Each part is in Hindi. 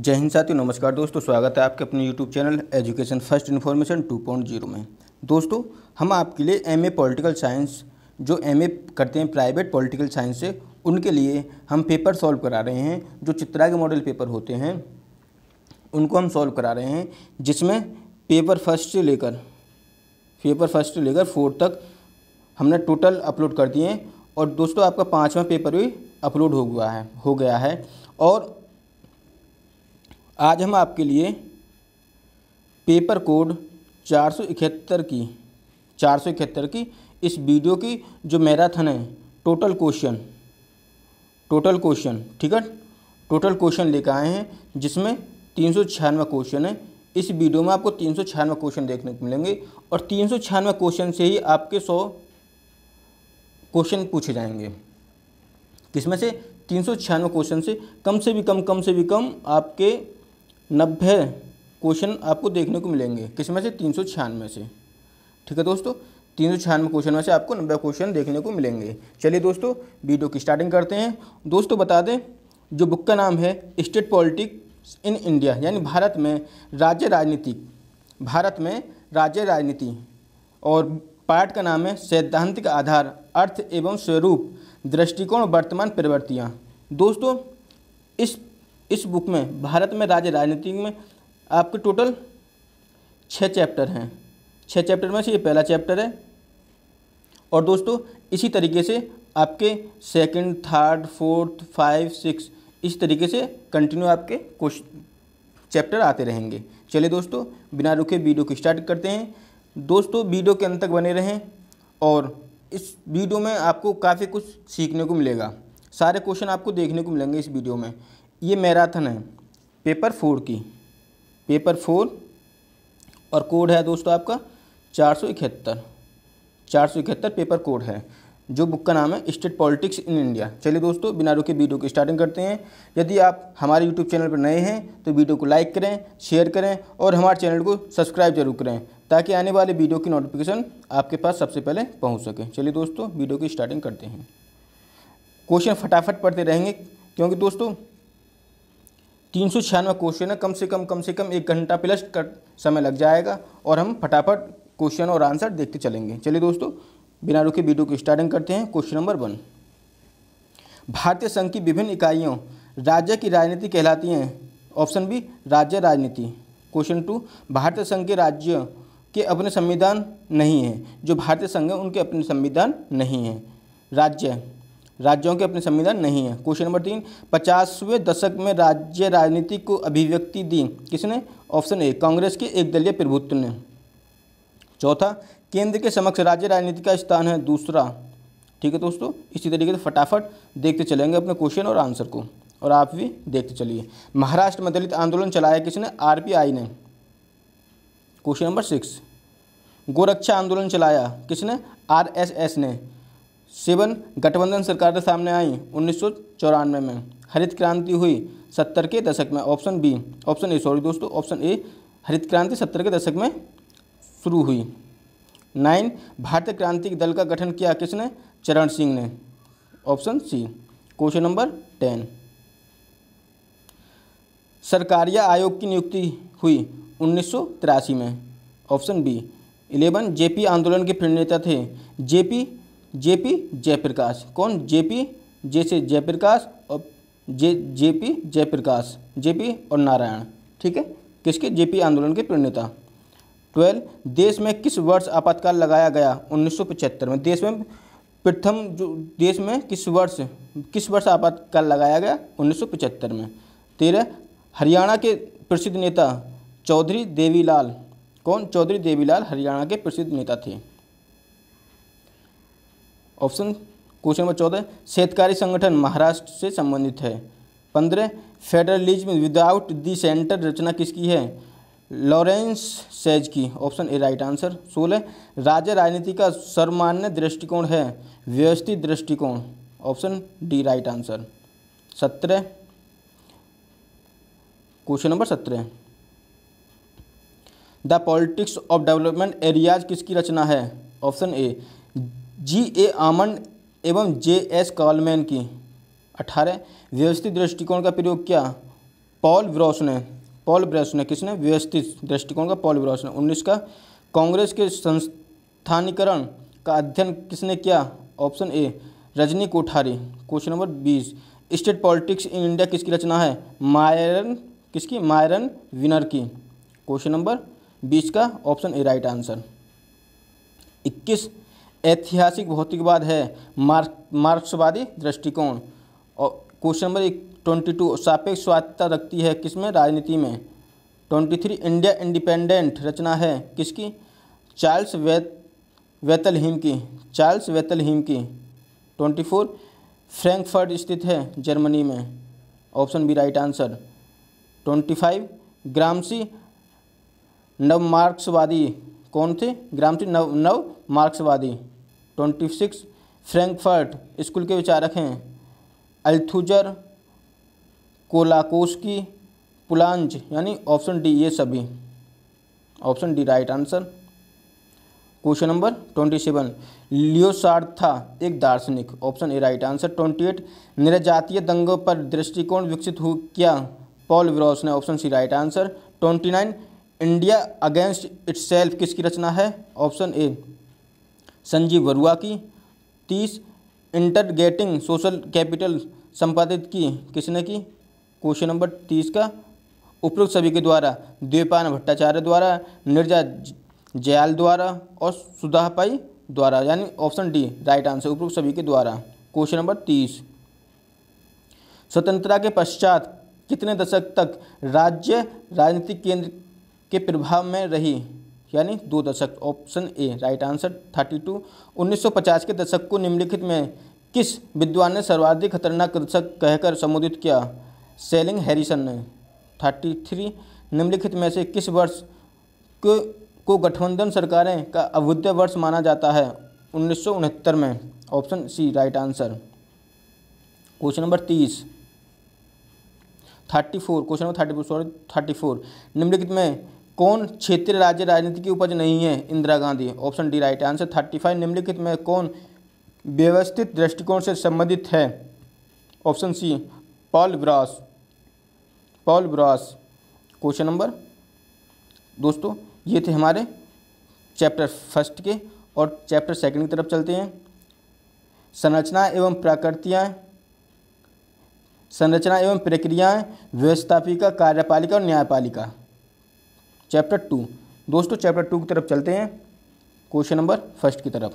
जय हिंद साथियों, नमस्कार दोस्तों, स्वागत है आपके अपने YouTube channel education first information 2.0 में। दोस्तों, हम आपके लिए एम ए पॉलिटिकल साइंस जो एम ए करते हैं प्राइवेट पॉलिटिकल साइंस से, उनके लिए हम पेपर सॉल्व करा रहे हैं, जो चित्रा के मॉडल पेपर होते हैं, उनको हम सॉल्व करा रहे हैं, जिसमें पेपर फ़र्स्ट से लेकर पेपर फ़र्स्ट से लेकर फोर्थ तक हमने टोटल अपलोड कर दिए और दोस्तों, आपका पाँचवा पेपर भी अपलोड हो गया है, हो गया है, और आज हम आपके लिए पेपर कोड चार सौ इकहत्तर की, चार सौ इकहत्तर की इस वीडियो की जो मैराथन है टोटल क्वेश्चन टोटल क्वेश्चन ठीक है? टोटल क्वेश्चन लेकर आए हैं, जिसमें तीन सौ छियानवे क्वेश्चन है। इस वीडियो में आपको तीन सौ छियानवे क्वेश्चन देखने को मिलेंगे और तीन सौ छियानवे क्वेश्चन से ही आपके सौ क्वेश्चन पूछे जाएँगे। किसमें से? तीन सौ छियानवे क्वेश्चन से, कम से भी कम कम से भी कम आपके नब्बे क्वेश्चन आपको देखने को मिलेंगे। किसमें से? तीन सौ छियानवे से। ठीक है दोस्तों? तीन सौ छियानवे क्वेश्चन में से आपको नब्बे क्वेश्चन देखने को मिलेंगे। चलिए दोस्तों, वीडियो की स्टार्टिंग करते हैं। दोस्तों, बता दें, जो बुक का नाम है स्टेट पॉलिटिक्स इन इंडिया, यानी भारत में राज्य राजनीति, भारत में राज्य राजनीति, और पाठ का नाम है सैद्धांतिक आधार, अर्थ एवं स्वरूप, दृष्टिकोण, वर्तमान प्रवृत्तियाँ दोस्तों, इस इस बुक में, भारत में राज्य राजनीति में आपके टोटल छः चैप्टर हैं। छः चैप्टर में से ये पहला चैप्टर है। और दोस्तों, इसी तरीके से आपके second third fourth five six इस तरीके से कंटिन्यू आपके क्वेश्चन चैप्टर आते रहेंगे। चलिए दोस्तों, बिना रुके वीडियो को स्टार्ट करते हैं। दोस्तों वीडियो के अंत तक बने रहें और इस वीडियो में आपको काफ़ी कुछ सीखने को मिलेगा। सारे क्वेश्चन आपको देखने को मिलेंगे इस वीडियो में। ये मैराथन है, पेपर फोर की। पेपर फोर और कोड है दोस्तों आपका चार सौ इकहत्तर। चार सौ इकहत्तर पेपर कोड है, जो बुक का नाम है स्टेट पॉलिटिक्स इन इंडिया। चलिए दोस्तों, बिना रुके वीडियो की स्टार्टिंग करते हैं। यदि आप हमारे यूट्यूब चैनल पर नए हैं तो वीडियो को लाइक करें, शेयर करें और हमारे चैनल को सब्सक्राइब ज़रूर करें, ताकि आने वाले वीडियो की नोटिफिकेशन आपके पास सबसे पहले पहुँच सके। चलिए दोस्तों, वीडियो की स्टार्टिंग करते हैं। क्वेश्चन फटाफट पढ़ते रहेंगे, क्योंकि दोस्तों तीन सौ छियानवे क्वेश्चन है, कम से कम कम से कम एक घंटा प्लस समय लग जाएगा और हम फटाफट क्वेश्चन और आंसर देखते चलेंगे। चलिए दोस्तों, बिना रुके वीडियो की स्टार्टिंग करते हैं क्वेश्चन नंबर वन भारतीय संघ की विभिन्न इकाइयों, राज्य की राजनीति कहलाती हैं। ऑप्शन बी राज्य राजनीति। क्वेश्चन टू भारतीय संघ के राज्य के अपने संविधान नहीं हैं। जो भारतीय संघ है, उनके अपने संविधान नहीं हैं। राज्य। राज्यों के अपने संविधान नहीं है। क्वेश्चन नंबर तीन, पचासवें दशक में राज्य राजनीति को अभिव्यक्ति दी। किसने? ऑप्शन ए, कांग्रेस के एक दलीय प्रभुत्व ने। चौथा, केंद्र के समक्ष राज्य राजनीति का स्थान है। दूसरा, ठीक है दोस्तों? इसी तरीके से तो फटाफट देखते चलेंगे अपने क्वेश्चन और आंसर को। और आप भी देखते चलिए। महाराष्ट्र में दलित आंदोलन चलाया किसने? आरपीआई ने। क्वेश्चन नंबर सिक्स, गोरक्षा आंदोलन चलाया किसने? आरएसएस ने। सेवन गठबंधन सरकार सामने आई उन्नीस सौ चौरानवे में। हरित क्रांति हुई सत्तर के दशक में। Option B, option A sorry दोस्तों, ऑप्शन ए, हरित क्रांति सत्तर के दशक में शुरू हुई। नाइन, भारतीय क्रांतिक दल का गठन किया किसने? चरण सिंह ने। Option C, question number ten. Sarkaria आयोग की नियुक्ति हुई उन्नीस सौ तिरासी में। ऑप्शन बी, इलेवन जेपी आंदोलन के प्रणेता थे। JP JP Jayaprakash. कौन? जेपी जैसे जयप्रकाश और जे, जेपी जयप्रकाश। जेपी और नारायण। ठीक है? किसके? जेपी आंदोलन के प्रणेता। ट्वेल्व, देश में किस वर्ष आपातकाल लगाया गया? उन्नीस सौ पचहत्तर में। देश में प्रथम जो, देश में किस वर्ष किस वर्ष आपातकाल लगाया गया? उन्नीस सौ पचहत्तर में। तेरह, हरियाणा के प्रसिद्ध नेता चौधरी देवीलाल। कौन? चौधरी देवीलाल हरियाणा के प्रसिद्ध नेता थे। ऑप्शन क्वेश्चन नंबर चौदह, शेतकारी संगठन महाराष्ट्र से संबंधित है। पंद्रह फेडरलिज्म विदाउट दी सेंटर रचना किसकी है? लॉरेंस सेज की। ऑप्शन ए राइट आंसर सोलह, राज्य राजनीति का सर्वमान्य दृष्टिकोण है, व्यवस्थित दृष्टिकोण। ऑप्शन डी राइट आंसर सत्रह, क्वेश्चन नंबर सत्रह। The politics of development areas किसकी रचना है? ऑप्शन ए जी ए आमंड एवं जे एस कॉलमैन की। अठारह, व्यवस्थित दृष्टिकोण का प्रयोग किया? पॉल ब्रॉस ने पॉल ब्रॉस ने किसने? व्यवस्थित दृष्टिकोण का पॉल ब्रॉस ने उन्नीस का, कांग्रेस के संस्थानीकरण का अध्ययन किसने किया? Option A, Rajni Kothari. Question number बीस, स्टेट पॉलिटिक्स इन इंडिया किसकी रचना है? मायरन किसकी? मायरन विनर की। क्वेश्चन नंबर बीस का, ऑप्शन ए, राइट आंसर। इक्कीस ऐतिहासिक भौतिकवाद है मार्क, मार्क्सवादी दृष्टिकोण। और क्वेश्चन नंबर ट्वेंटी टू, सापेक्ष स्वायत्ता रखती है किसमें? राजनीति में। ट्वेंटी थ्री, इंडिया इंडिपेंडेंट रचना है किसकी? चार्ल्स वेत वेतलहीम की। चार्ल्स वेतलहीम की। ट्वेंटी फोर, फ्रैंकफर्ट स्थित है जर्मनी में। Option B, right answer. Twenty five, Gramsci नव मार्क्सवादी कौन थे? ग्रामसी नव नव मार्क्सवादी ट्वेंटी सिक्स फ्रैंकफर्ट स्कूल के विचारक हैं। अल्थुजर, कोलाकोस्की, पुलांज, यानी ऑप्शन डी, ये सभी। Option D, right answer. Question number twenty seven. Lyotard, एक दार्शनिक। Option A, right answer. Twenty eight. निरजातीय दंगों पर दृष्टिकोण विकसित हो क्या? पॉल विरोस ने option C, right answer. Twenty nine. India against itself किसकी रचना है? ऑप्शन ए संजीव बरुआ की। तीस, इंटरगेटिंग सोशल कैपिटल संपादित की। किसने की? क्वेश्चन नंबर तीस का। उपरोक्त सभी के द्वारा, द्वीपान भट्टाचार्य द्वारा, निर्जा जयाल द्वारा और सुधापाई द्वारा, यानी ऑप्शन डी, राइट आंसर, उपरोक्त सभी के द्वारा। क्वेश्चन नंबर तीस। स्वतंत्रता के पश्चात कितने दशक तक राज्य राजनीतिक केंद्र के प्रभाव में रही? यानी दो दशक। Option A right answer thirty two उन्नीस सौ पचास के दशक को निम्नलिखित में किस विद्वान ने सर्वाधिक खतरनाक दशक कहकर संबोधित किया? सेलिंग हैरिसन ने। थर्टी थ्री निम्नलिखित में से किस वर्ष को को गठबंधन सरकारें का अभ्युदय वर्ष माना जाता है? उन्नीस सौ उनहत्तर में। Option C right answer question number तीस। Thirty four question number thirty four sorry thirty four निम्नलिखित में कौन क्षेत्रीय राज्य राजनीति की उपज नहीं है? Indira Gandhi. Option D, right answer, thirty five. निम्नलिखित में कौन व्यवस्थित दृष्टिकोण से संबंधित है? Option C, Paul Brass Paul Brass question number? दोस्तों, ये थे हमारे चैप्टर फ़र्स्ट के और चैप्टर सेकंड की तरफ़ चलते हैं। संरचना एवं प्रकृतियाँ, संरचना एवं प्रक्रियाएँ, व्यवस्थापिका, कार्यपालिका और न्यायपालिका। चैप्टर टू दोस्तों चैप्टर टू की तरफ़ चलते हैं। क्वेश्चन नंबर फ़र्स्ट की तरफ़।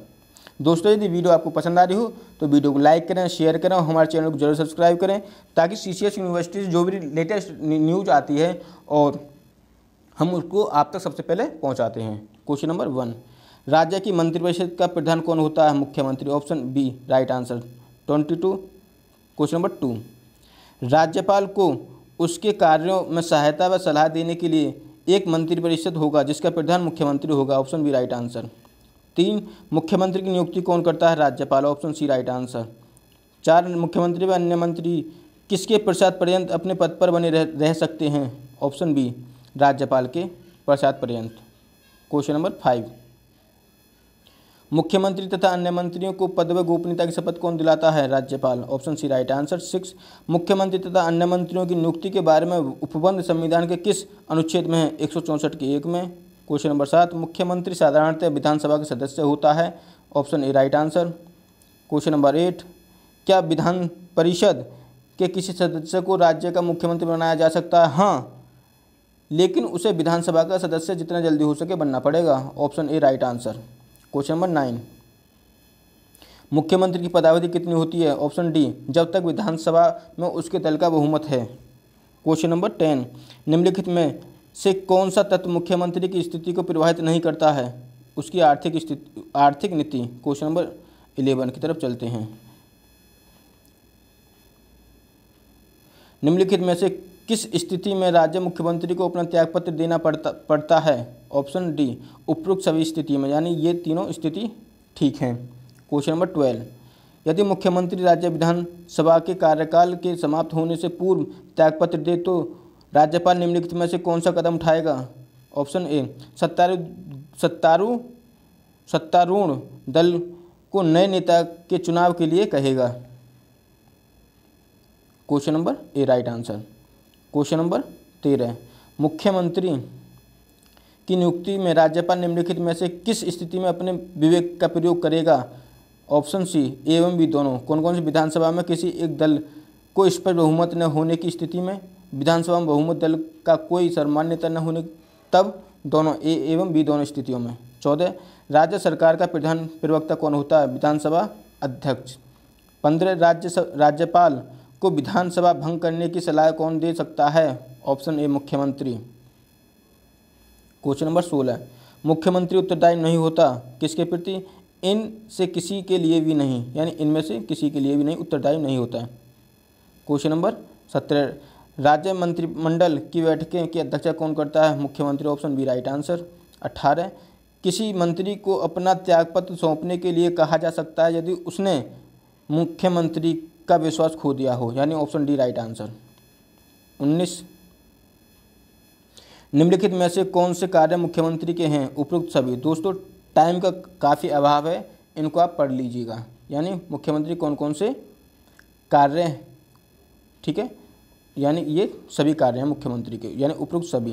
दोस्तों, यदि वीडियो आपको पसंद आ रही हो तो वीडियो को लाइक करें शेयर करें और हमारे चैनल को ज़रूर सब्सक्राइब करें ताकि सीसीएस यूनिवर्सिटी से जो भी लेटेस्ट न्यूज़ आती है और हम उसको आप तक सबसे पहले पहुंचाते हैं। क्वेश्चन नंबर वन राज्य की मंत्रिपरिषद का प्रधान कौन होता है? मुख्यमंत्री option B right answer twenty two question number two राज्यपाल को उसके कार्यों में सहायता व सलाह देने के लिए एक मंत्रिपरिषद होगा जिसका प्रधान मुख्यमंत्री होगा ऑप्शन बी राइट आंसर। तीन मुख्यमंत्री की नियुक्ति कौन करता है? राज्यपाल ऑप्शन सी राइट आंसर। चार मुख्यमंत्री व अन्य मंत्री किसके प्रसाद पर्यंत अपने पद पर बने रह, रह सकते हैं? ऑप्शन बी राज्यपाल के प्रसाद पर्यंत। Question number five. मुख्यमंत्री तथा अन्य मंत्रियों को पद व गोपनीयता की शपथ कौन दिलाता है? राज्यपाल। Option C, right answer six. मुख्यमंत्री तथा अन्य मंत्रियों की नियुक्ति के बारे में उपबंध संविधान के किस अनुच्छेद में है? एक सौ चौंसठ के एक में। क्वेश्चन नंबर सात, मुख्यमंत्री साधारणतः विधानसभा का सदस्य होता है? Option A, right answer. Question number eight, क्या विधान परिषद के किसी सदस्य को राज्य का मुख्यमंत्री बनाया जा सकता है? हाँ लेकिन उसे विधानसभा का सदस्य जितना जल्दी हो सके बनना पड़ेगा। Option A, right answer. Question number nine मुख्यमंत्री की पदावधि कितनी होती है? ऑप्शन डी जब तक विधानसभा में उसके दल का बहुमत है। क्वेश्चन नंबर टेन निम्नलिखित में से कौन सा तत्व मुख्यमंत्री की स्थिति को प्रभावित नहीं करता है? उसकी आर्थिक स्थिति, आर्थिक नीति। क्वेश्चन नंबर इलेवन की तरफ़ चलते हैं। निम्नलिखित में से किस स्थिति में राज्य मुख्यमंत्री को अपना त्यागपत्र देना पड़ता पड़ता है? ऑप्शन डी, उपरोक्त सभी स्थिति में, यानी ये तीनों स्थिति ठीक हैं। क्वेश्चन नंबर ट्वेल्व, यदि मुख्यमंत्री राज्य विधानसभा के कार्यकाल के समाप्त होने से पूर्व त्यागपत्र दे तो राज्यपाल निम्नलिखित में से कौन सा कदम उठाएगा? ऑप्शन ए, सत्तारू सत्तारू, सत्तारूढ़ दल को नए नेता के चुनाव के लिए कहेगा। Question number A, right answer. Question number तेरह। मुख्यमंत्री की नियुक्ति में राज्यपाल निम्नलिखित में से किस स्थिति में अपने विवेक का प्रयोग करेगा? ऑप्शन सी एवं बी दोनों। कौन कौन से विधानसभा में किसी एक दल को इस पर बहुमत न होने की स्थिति में, विधानसभा में बहुमत दल का कोई सर्वमान्यता न होने, तब दोनों, ए एवं बी दोनों स्थितियों में। चौदह, राज्य सरकार का प्रधान प्रवक्ता कौन होता है? विधानसभा अध्यक्ष। पंद्रह, राज्य राज्यपाल को विधानसभा भंग करने की सलाह कौन दे सकता है? ऑप्शन ए, मुख्यमंत्री। क्वेश्चन नंबर सोलह। मुख्यमंत्री उत्तरदायी नहीं होता, किसके प्रति? इन से किसी के लिए भी नहीं, यानी इनमें से किसी के लिए भी नहीं, उत्तरदायी नहीं होता है। क्वेश्चन नंबर सत्रह। राज्य मंत्रिमंडल की बैठकें की अध्यक्षता कौन करता है? मुख्यमंत्री, ऑप्शन बी, राइट आंसर। अट्ठारह किसी मंत्री को अपना त्यागपत्र सौंपने के लिए कहा जा सकता है, यदि उसने मुख्यमंत्री का विश्वास खो दिया हो, यानी ऑप्शन डी राइट आंसर उन्नीस। निम्नलिखित में से कौन से कार्य मुख्यमंत्री के हैं? उपरोक्त सभी। दोस्तों टाइम का काफ़ी अभाव है, इनको आप पढ़ लीजिएगा। यानी मुख्यमंत्री कौन कौन से कार्य ठीक है? यानी ये सभी कार्य हैं मुख्यमंत्री के, यानी उपरोक्त सभी।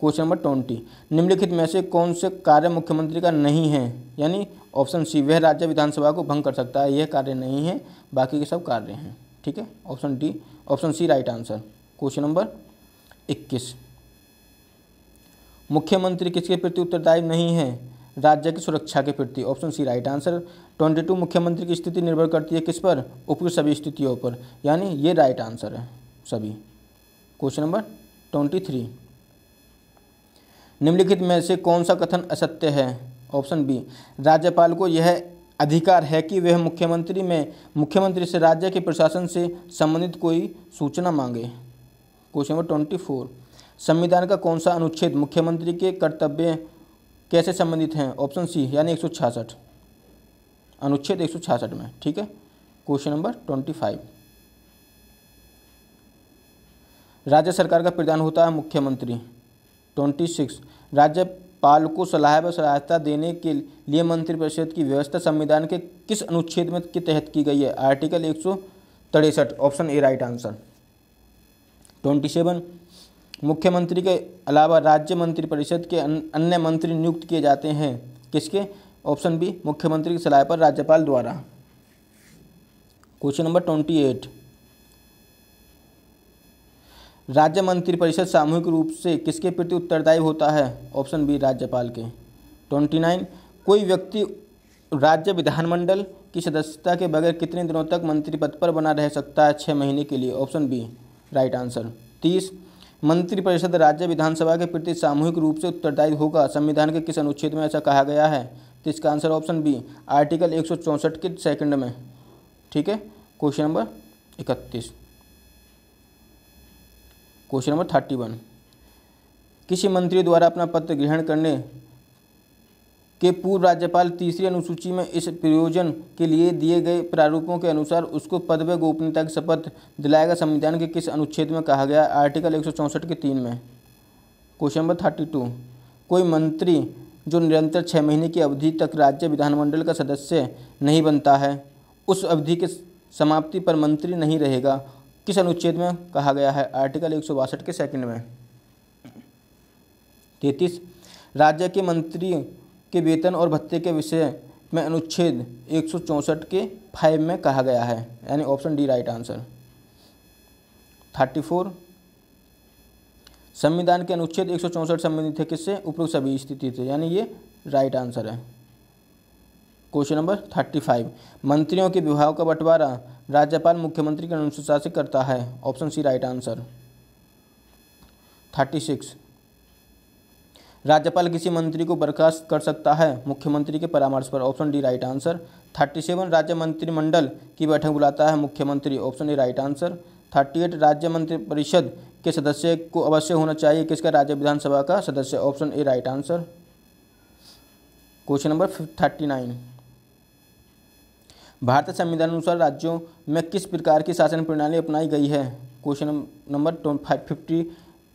क्वेश्चन नंबर ट्वेंटी निम्नलिखित में से कौन से कार्य मुख्यमंत्री का नहीं है? यानी ऑप्शन सी, वह राज्य विधानसभा को भंग कर सकता है। यह कार्य नहीं है, बाकी के सब कार्य हैं, ठीक है? Option D, option C right answer. Question number इक्कीस। मुख्यमंत्री किसके प्रति उत्तरदायी नहीं है? राज्य की सुरक्षा के प्रति। Option C right answer. Twenty two, मुख्यमंत्री की स्थिति निर्भर करती है किस पर? उपयुक्त सभी स्थितियों पर। यानी ये राइट आंसर है सभी। Question number twenty three. निम्नलिखित में से कौन सा कथन असत्य है? ऑप्शन बी, राज्यपाल को यह अधिकार है कि वह मुख्यमंत्री में, मुख्यमंत्री से राज्य के प्रशासन से संबंधित कोई सूचना मांगे। क्वेश्चन नंबर ट्वेंटी फोर संविधान का कौन सा अनुच्छेद मुख्यमंत्री के कर्तव्य कैसे संबंधित हैं? ऑप्शन सी यानी एक सौ छियासठ। अनुच्छेद एक सौ छियासठ में, ठीक है? क्वेश्चन नंबर ट्वेंटी फाइव राज्य सरकार का प्रधान होता है मुख्यमंत्री। ट्वेंटी सिक्स राज्यपाल को सलाह व सहायता देने के लिए मंत्रिपरिषद की व्यवस्था संविधान के किस अनुच्छेद में के तहत की गई है? आर्टिकल एक सौ तिरसठ, option A, right answer. Twenty seven, मुख्यमंत्री के अलावा राज्य मंत्रिपरिषद के अन्य मंत्री नियुक्त किए जाते हैं। किसके? ऑप्शन बी, मुख्यमंत्री की सलाह पर राज्यपाल द्वारा। क्वेश्चन नंबर ट्वेंटी एट राज्य मंत्रिपरिषद सामूहिक रूप से किसके प्रति उत्तरदायी होता है? ऑप्शन बी, राज्यपाल के। ट्वेंटी नाइन, कोई व्यक्ति राज्य विधानमंडल की सदस्यता के बगैर कितने दिनों तक मंत्री पद पर बना रह सकता है? छः महीने के लिए। Option B, right answer. तीस, मंत्रिपरिषद राज्य विधानसभा के प्रति सामूहिक रूप से उत्तरदायी होगा? संविधान के किस अनुच्छेद में ऐसा कहा गया है? तो इसका आंसर ऑप्शन बी, आर्टिकल एक सौ चौंसठ के सेकंड में। ठीक है? क्वेश्चन नंबर इकतीस। Question number thirty one. किसी मंत्री द्वारा अपना पत्र ग्रहण करने के पूर्व राज्यपाल तीसरी अनुसूची में इस प्रयोजन के लिए दिए गए प्रारूपों के अनुसार उसको पद व गोपनीयता की शपथ दिलाएगा। संविधान के किस अनुच्छेद में कहा गया? आर्टिकल एक सौ चौंसठ के तीन में। Question number thirty two. कोई मंत्री जो निरंतर छः महीने की अवधि तक राज्य विधानमंडल का सदस्य नहीं बनता है, उस अवधि के समाप्ति पर मंत्री नहीं रहेगा। किस अनुच्छेद में कहा गया है? आर्टिकल एक के सेकंड में। तैतीस, राज्य के मंत्री के वेतन और भत्ते के विषय में अनुच्छेद एक के फाइव में कहा गया है, यानी option D right answer. Thirty four, संविधान के अनुच्छेद एक संबंधित है किससे? उपरोक्त सभी स्थिति से, यानी ये राइट आंसर है। क्वेश्चन नंबर थर्टी फाइव, मंत्रियों के विभाग का बंटवारा राज्यपाल मुख्यमंत्री के अनुसार से करता है। Option C right answer. Thirty six. राज्यपाल किसी मंत्री को बर्खास्त कर सकता है। मुख्यमंत्री के परामर्श पर option D right answer. Thirty seven. राज्य मंत्रिमंडल की बैठक बुलाता है मुख्यमंत्री। Option A right answer. Thirty eight. राज्य मंत्रिपरिषद के सदस्य को अवश्य होना चाहिए। किसका? राज्य विधानसभा का सदस्य। Option A right answer. Question number thirty nine. भारतीय संविधान अनुसार राज्यों में किस प्रकार की शासन प्रणाली अपनाई गई है? Question number fifty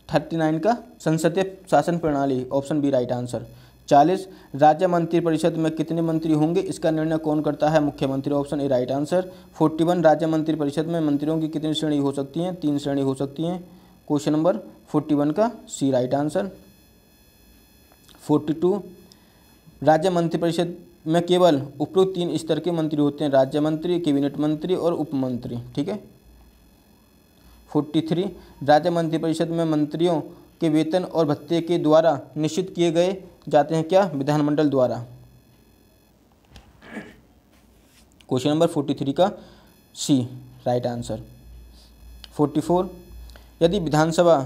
thirty nine का संसदीय शासन प्रणाली ऑप्शन बी राइट आंसर चालीस, राज्य मंत्रिपरिषद में कितने मंत्री होंगे? इसका निर्णय कौन करता है? मुख्यमंत्री option A right answer forty one राज्य मंत्रिपरिषद में मंत्रियों की कितनी श्रेणी हो सकती हैं? तीन श्रेणी हो सकती हैं. क्वेश्चन नंबर फोर्टी वन का C right answer forty two राज्य मंत्रिपरिषद में केवल उपरोक्त तीन स्तर के मंत्री होते हैं, राज्य मंत्री, कैबिनेट मंत्री और उपमंत्री ठीक है? फोर्टी थ्री राज्य मंत्रिपरिषद में मंत्रियों के वेतन और भत्ते के द्वारा निश्चित किए गए जाते हैं क्या? विधानमंडल द्वारा। क्वेश्चन नंबर फोर्टी थ्री का C right answer forty four यदि विधानसभा,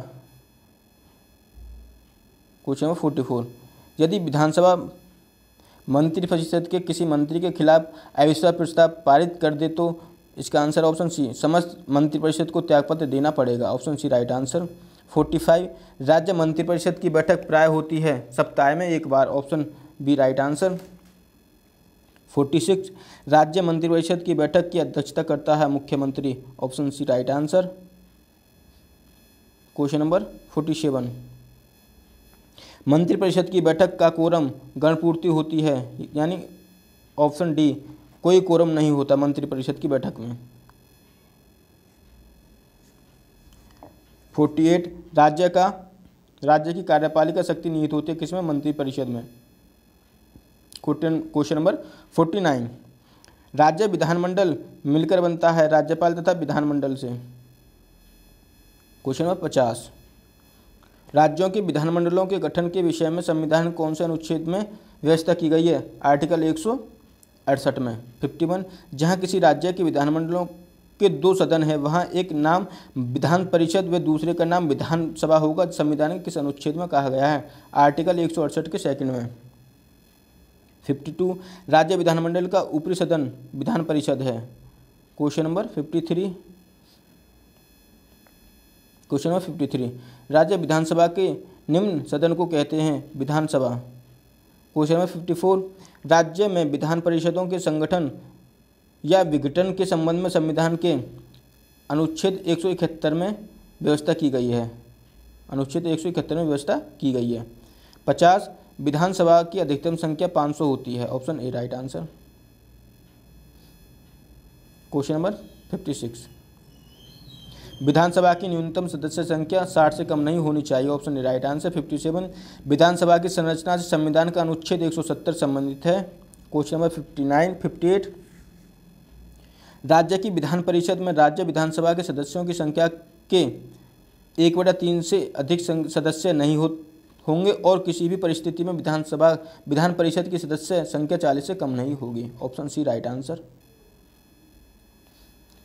क्वेश्चन नंबर फोर्टी फोर यदि विधानसभा मंत्रिपरिषद के किसी मंत्री के खिलाफ अविश्वास प्रस्ताव पारित कर दे तो इसका आंसर ऑप्शन सी, समस्त मंत्रिपरिषद को त्यागपत्र देना पड़ेगा। Option C, right answer. Forty five, राज्य मंत्रिपरिषद की बैठक प्राय होती है, सप्ताह में एक बार। Option B, right answer. Forty six, राज्य मंत्रिपरिषद की बैठक की अध्यक्षता करता है मुख्यमंत्री। Option C, right answer. Question number forty seven. मंत्रिपरिषद की बैठक का कोरम गणपूर्ति होती है, यानी ऑप्शन डी कोई कोरम नहीं होता मंत्रिपरिषद की बैठक में। फोर्टी एट राज्य का, राज्य की कार्यपालिका शक्ति निहित होती है किसमें? मंत्रिपरिषद में। क्वेश्चन नंबर फोर्टी नाइन राज्य विधानमंडल मिलकर बनता है राज्यपाल तथा विधानमंडल से। क्वेश्चन नंबर पचास राज्यों के विधानमंडलों के गठन के विषय में संविधान कौन से अनुच्छेद में व्यवस्था की गई है? आर्टिकल एक अड़सठ में। फिफ्टी वन जहाँ किसी राज्य के विधानमंडलों के दो सदन है, वहाँ एक नाम विधान परिषद व दूसरे का नाम विधानसभा होगा, संविधान के किस अनुच्छेद में कहा गया है? आर्टिकल एक सौ अड़सठ के सेकंड में। फिफ्टी टू राज्य विधानमंडल का ऊपरी सदन विधान परिषद है। Question number fifty three. Question number fifty three. राज्य विधानसभा के निम्न सदन को कहते हैं विधानसभा। क्वेश्चन नंबर फिफ्टी फोर राज्य में विधान परिषदों के संगठन या विघटन के संबंध में संविधान के अनुच्छेद एक सौ इकहत्तर में व्यवस्था की गई है। अनुच्छेद एक सौ इकहत्तर में व्यवस्था की गई है। पचास, विधानसभा की अधिकतम संख्या 500 होती है। Option A, right answer. Question number 56 विधानसभा की न्यूनतम सदस्य संख्या 60 से कम नहीं होनी चाहिए। ऑप्शन राइट आंसर 57 विधानसभा की संरचना से संविधान का अनुच्छेद 170 संबंधित है। क्वेश्चन नंबर 59 58 राज्य की विधान परिषद में राज्य विधानसभा के सदस्यों की संख्या के एक बटा तीन से अधिक सदस्य नहीं हो होंगे और किसी भी परिस्थिति में विधानसभा विधान परिषद की सदस्य संख्या चालीस से कम नहीं होगी। Option C, right answer.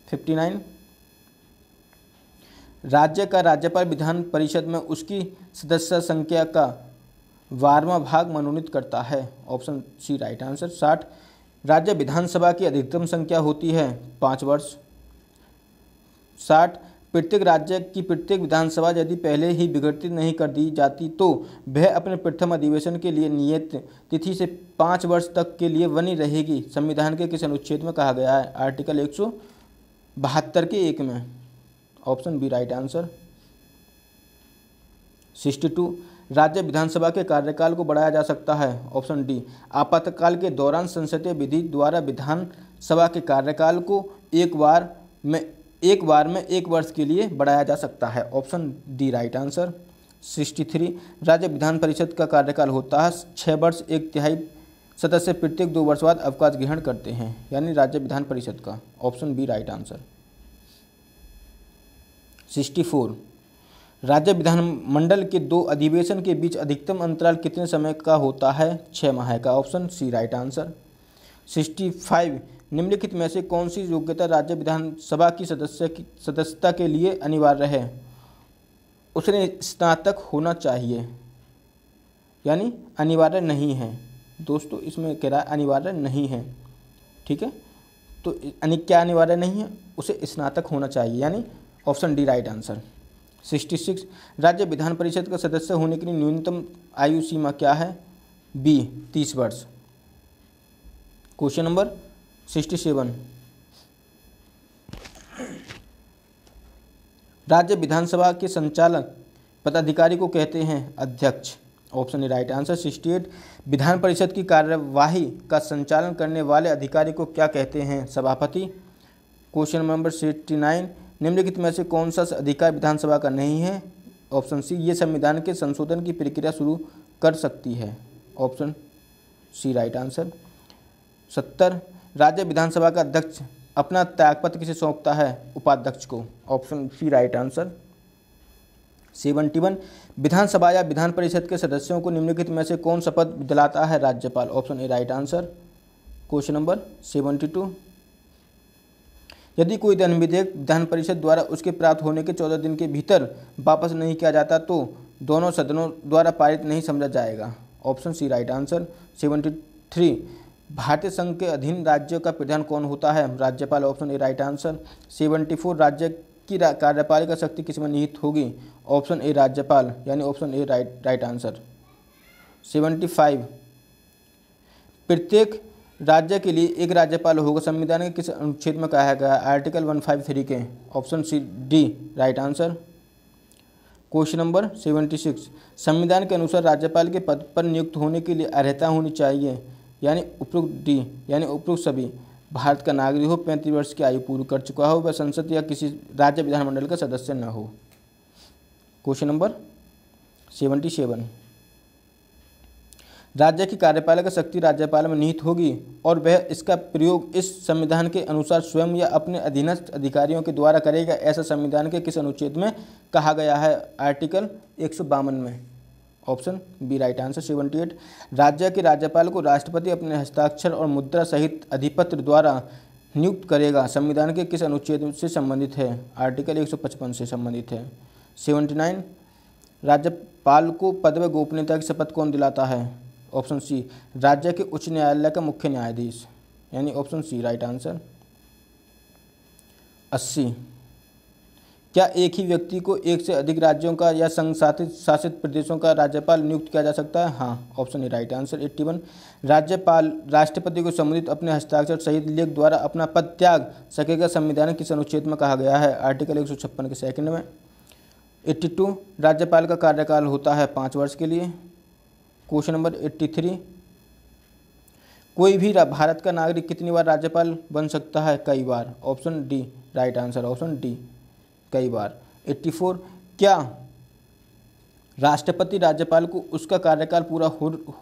Fifty nine राज्य का राज्यपाल विधान परिषद में उसकी सदस्य संख्या का बारवा भाग मनोनीत करता है। ऑप्शन सी राइट आंसर साठ। राज्य विधानसभा की अधिकतम संख्या होती है पाँच वर्ष। साठ। प्रत्येक राज्य की प्रत्येक विधानसभा यदि पहले ही विघटित नहीं कर दी जाती तो वह अपने प्रथम अधिवेशन के लिए नियत तिथि से पाँच वर्ष तक के लिए बनी रहेगी। संविधान के किस अनुच्छेद में कहा गया है। आर्टिकल एक सौ बहत्तर के एक में। Option B right answer. Sixty two, राज्य विधानसभा के कार्यकाल को बढ़ाया जा सकता है। ऑप्शन डी, आपातकाल के दौरान संसदीय विधि द्वारा विधानसभा के कार्यकाल को एक बार में, एक बार में एक वर्ष के लिए बढ़ाया जा सकता है। Option D right answer. Sixty three, राज्य विधान परिषद का कार्यकाल होता है छः वर्ष, एक तिहाई सदस्य प्रत्येक दो वर्ष बाद अवकाश ग्रहण करते हैं, यानी राज्य विधान परिषद का। Option B right answer. Sixty four. राज्य विधानमंडल के दो अधिवेशन के बीच अधिकतम अंतराल कितने समय का होता है? छः माह का option, C right answer. Sixty five, निम्नलिखित में से कौन सी योग्यता राज्य विधानसभा की सदस्य की सदस्यता के लिए अनिवार्य है? उसने स्नातक होना चाहिए, यानी अनिवार्य नहीं है। दोस्तों, इसमें कह रहा है अनिवार्य नहीं है, ठीक है? तो क्या अनिवार्य नहीं है? उसे स्नातक होना चाहिए, यानी option D right answer. Sixty six, राज्य विधान परिषद का सदस्य होने के लिए न्यूनतम आयु सीमा क्या है? बी, तीस वर्ष। Question number sixty seven. राज्य विधानसभा के संचालक पदाधिकारी को कहते हैं अध्यक्ष। Option A right answer sixty eight. विधान परिषद की कार्यवाही का संचालन करने वाले अधिकारी को क्या कहते हैं? सभापति। Question number sixty nine. निम्नलिखित में से कौन सा अधिकार विधानसभा का नहीं है? ऑप्शन सी, ये संविधान के संशोधन की प्रक्रिया शुरू कर सकती है। Option C, right answer. सत्तर, राज्य विधानसभा का अध्यक्ष अपना त्यागपत्र किसे सौंपता है? उपाध्यक्ष को। Option C, right answer. Seventy one विधानसभा या विधान परिषद के सदस्यों को निम्नलिखित में से कौन शपथ दिलाता है राज्यपाल? Option A, right answer. Question number seventy two. यदि कोई धन विधेयक विधान परिषद द्वारा उसके प्राप्त होने के चौदह दिन के भीतर वापस नहीं किया जाता तो दोनों सदनों द्वारा पारित नहीं समझा जाएगा। Option C right answer seventy three. भारतीय संघ के अधीन राज्यों का प्रधान कौन होता है? राज्यपाल option A right answer seventy four. राज्य की कार्यपालिका शक्ति किसमें निहित होगी? ऑप्शन ए राज्यपाल, यानी option A right right answer. Seventy five. प्रत्येक राज्य के लिए एक राज्यपाल होगा। संविधान के किस अनुच्छेद में कहा गया आर्टिकल वन फाइव थ्री के। Option C, D, right answer. Question number seventy six. संविधान के अनुसार राज्यपाल के पद पर नियुक्त होने के लिए अर्हता होनी चाहिए, यानी उपयुक्त डी, यानी उपयुक्त सभी। भारत का नागरिक हो, पैंतीस वर्ष की आयु पूरी कर चुका हो, वह संसद या किसी राज्य विधानमंडल का सदस्य न हो। Question number seventy seven. राज्य की कार्यपालिका शक्ति राज्यपाल में निहित होगी और वह इसका प्रयोग इस संविधान के अनुसार स्वयं या अपने अधीनस्थ अधिकारियों के द्वारा करेगा, ऐसा संविधान के किस अनुच्छेद में कहा गया है? आर्टिकल एक सौ बावन में। Option B, right answer seventy eight. राज्य के राज्यपाल को राष्ट्रपति अपने हस्ताक्षर और मुद्रा सहित अधिपत्र द्वारा नियुक्त करेगा, संविधान के किस अनुच्छेद से संबंधित है? आर्टिकल 155 से संबंधित है। Seventy nine. राज्यपाल को पद व गोपनीयता की शपथ कौन दिलाता है? ऑप्शन सी, राज्य के उच्च न्यायालय का मुख्य न्यायाधीश। यानी ऑप्शन सी राइट आंसर अस्सी, क्या एक ही व्यक्ति को एक से अधिक राज्यों का या संघ शासित शासित प्रदेशों का राज्यपाल नियुक्त किया जा सकता है? हाँ option A right answer eighty one राज्यपाल, राष्ट्रपति को संबंधित अपने हस्ताक्षर सहित लेख द्वारा अपना पद त्याग सकेगा संविधान किस अनुच्छेद में कहा गया है आर्टिकल एक सौ छप्पन के सेकंड में। एट्टी राज्यपाल का कार्यकाल होता है पाँच वर्ष के लिए। Question number eighty three. कोई भी भारत का नागरिक कितनी बार राज्यपाल बन सकता है? कई बार। Option D, right answer. Option D, कई बार। 84 क्या राष्ट्रपति राज्यपाल को उसका कार्यकाल पूरा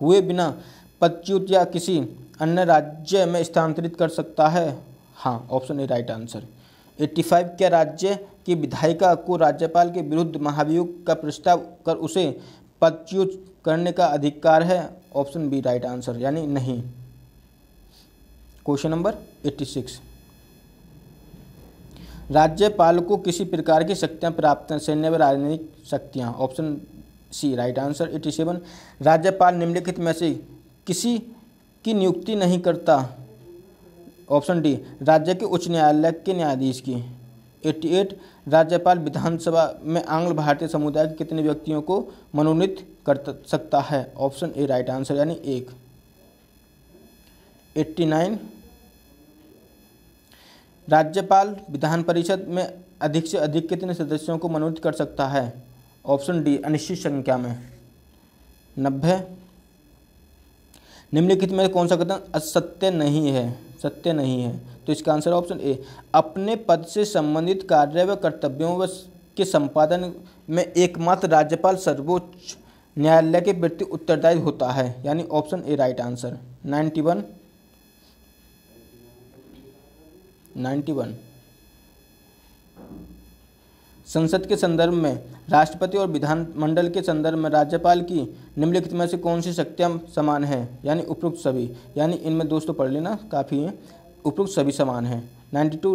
हुए बिना पदच्युत या किसी अन्य राज्य में स्थानांतरित कर सकता है? हाँ ऑप्शन ए, राइट आंसर। 85 क्या राज्य की विधायिका को राज्यपाल के विरुद्ध महाभियोग का प्रस्ताव कर उसे पदच्युत करने का अधिकार है? ऑप्शन बी राइट आंसर यानी नहीं। क्वेश्चन नंबर 86 राज्यपाल को किसी प्रकार की शक्तियाँ प्राप्त हैं? सैन्य व राजनीतिक शक्तियाँ। Option C right answer eighty seven राज्यपाल निम्नलिखित में से किसी की नियुक्ति नहीं करता? ऑप्शन डी, राज्य के उच्च न्यायालय के न्यायाधीश की। 88 राज्यपाल विधानसभा में आंग्ल भारतीय समुदाय के कितने व्यक्तियों को मनोनीत कर सकता है। ऑप्शन ए, राइट आंसर, यानी एक। 89 राज्यपाल विधान परिषद में अधिक से अधिक कितने सदस्यों को मनोनीत कर सकता है? ऑप्शन डी, अनिश्चित संख्या में। नब्बे। निम्नलिखित में कौन सा कथन असत्य नहीं है। सत्य नहीं है। तो इसका आंसर ऑप्शन ए, अपने पद से संबंधित कार्य व कर्तव्यों के संपादन में एकमात्र राज्यपाल सर्वोच्च न्यायालय के प्रति उत्तरदायी होता है, यानी option A right answer ninety one ninety one संसद के संदर्भ में, राष्ट्रपति और विधानमंडल के संदर्भ में राज्यपाल की निम्नलिखित में से कौन सी शक्तियाँ समान है? यानी उपयुक्त सभी, यानी इनमें दोस्तों पढ़ लेना, काफ़ी है। उपयुक्त सभी समान हैं। नाइन्टी टू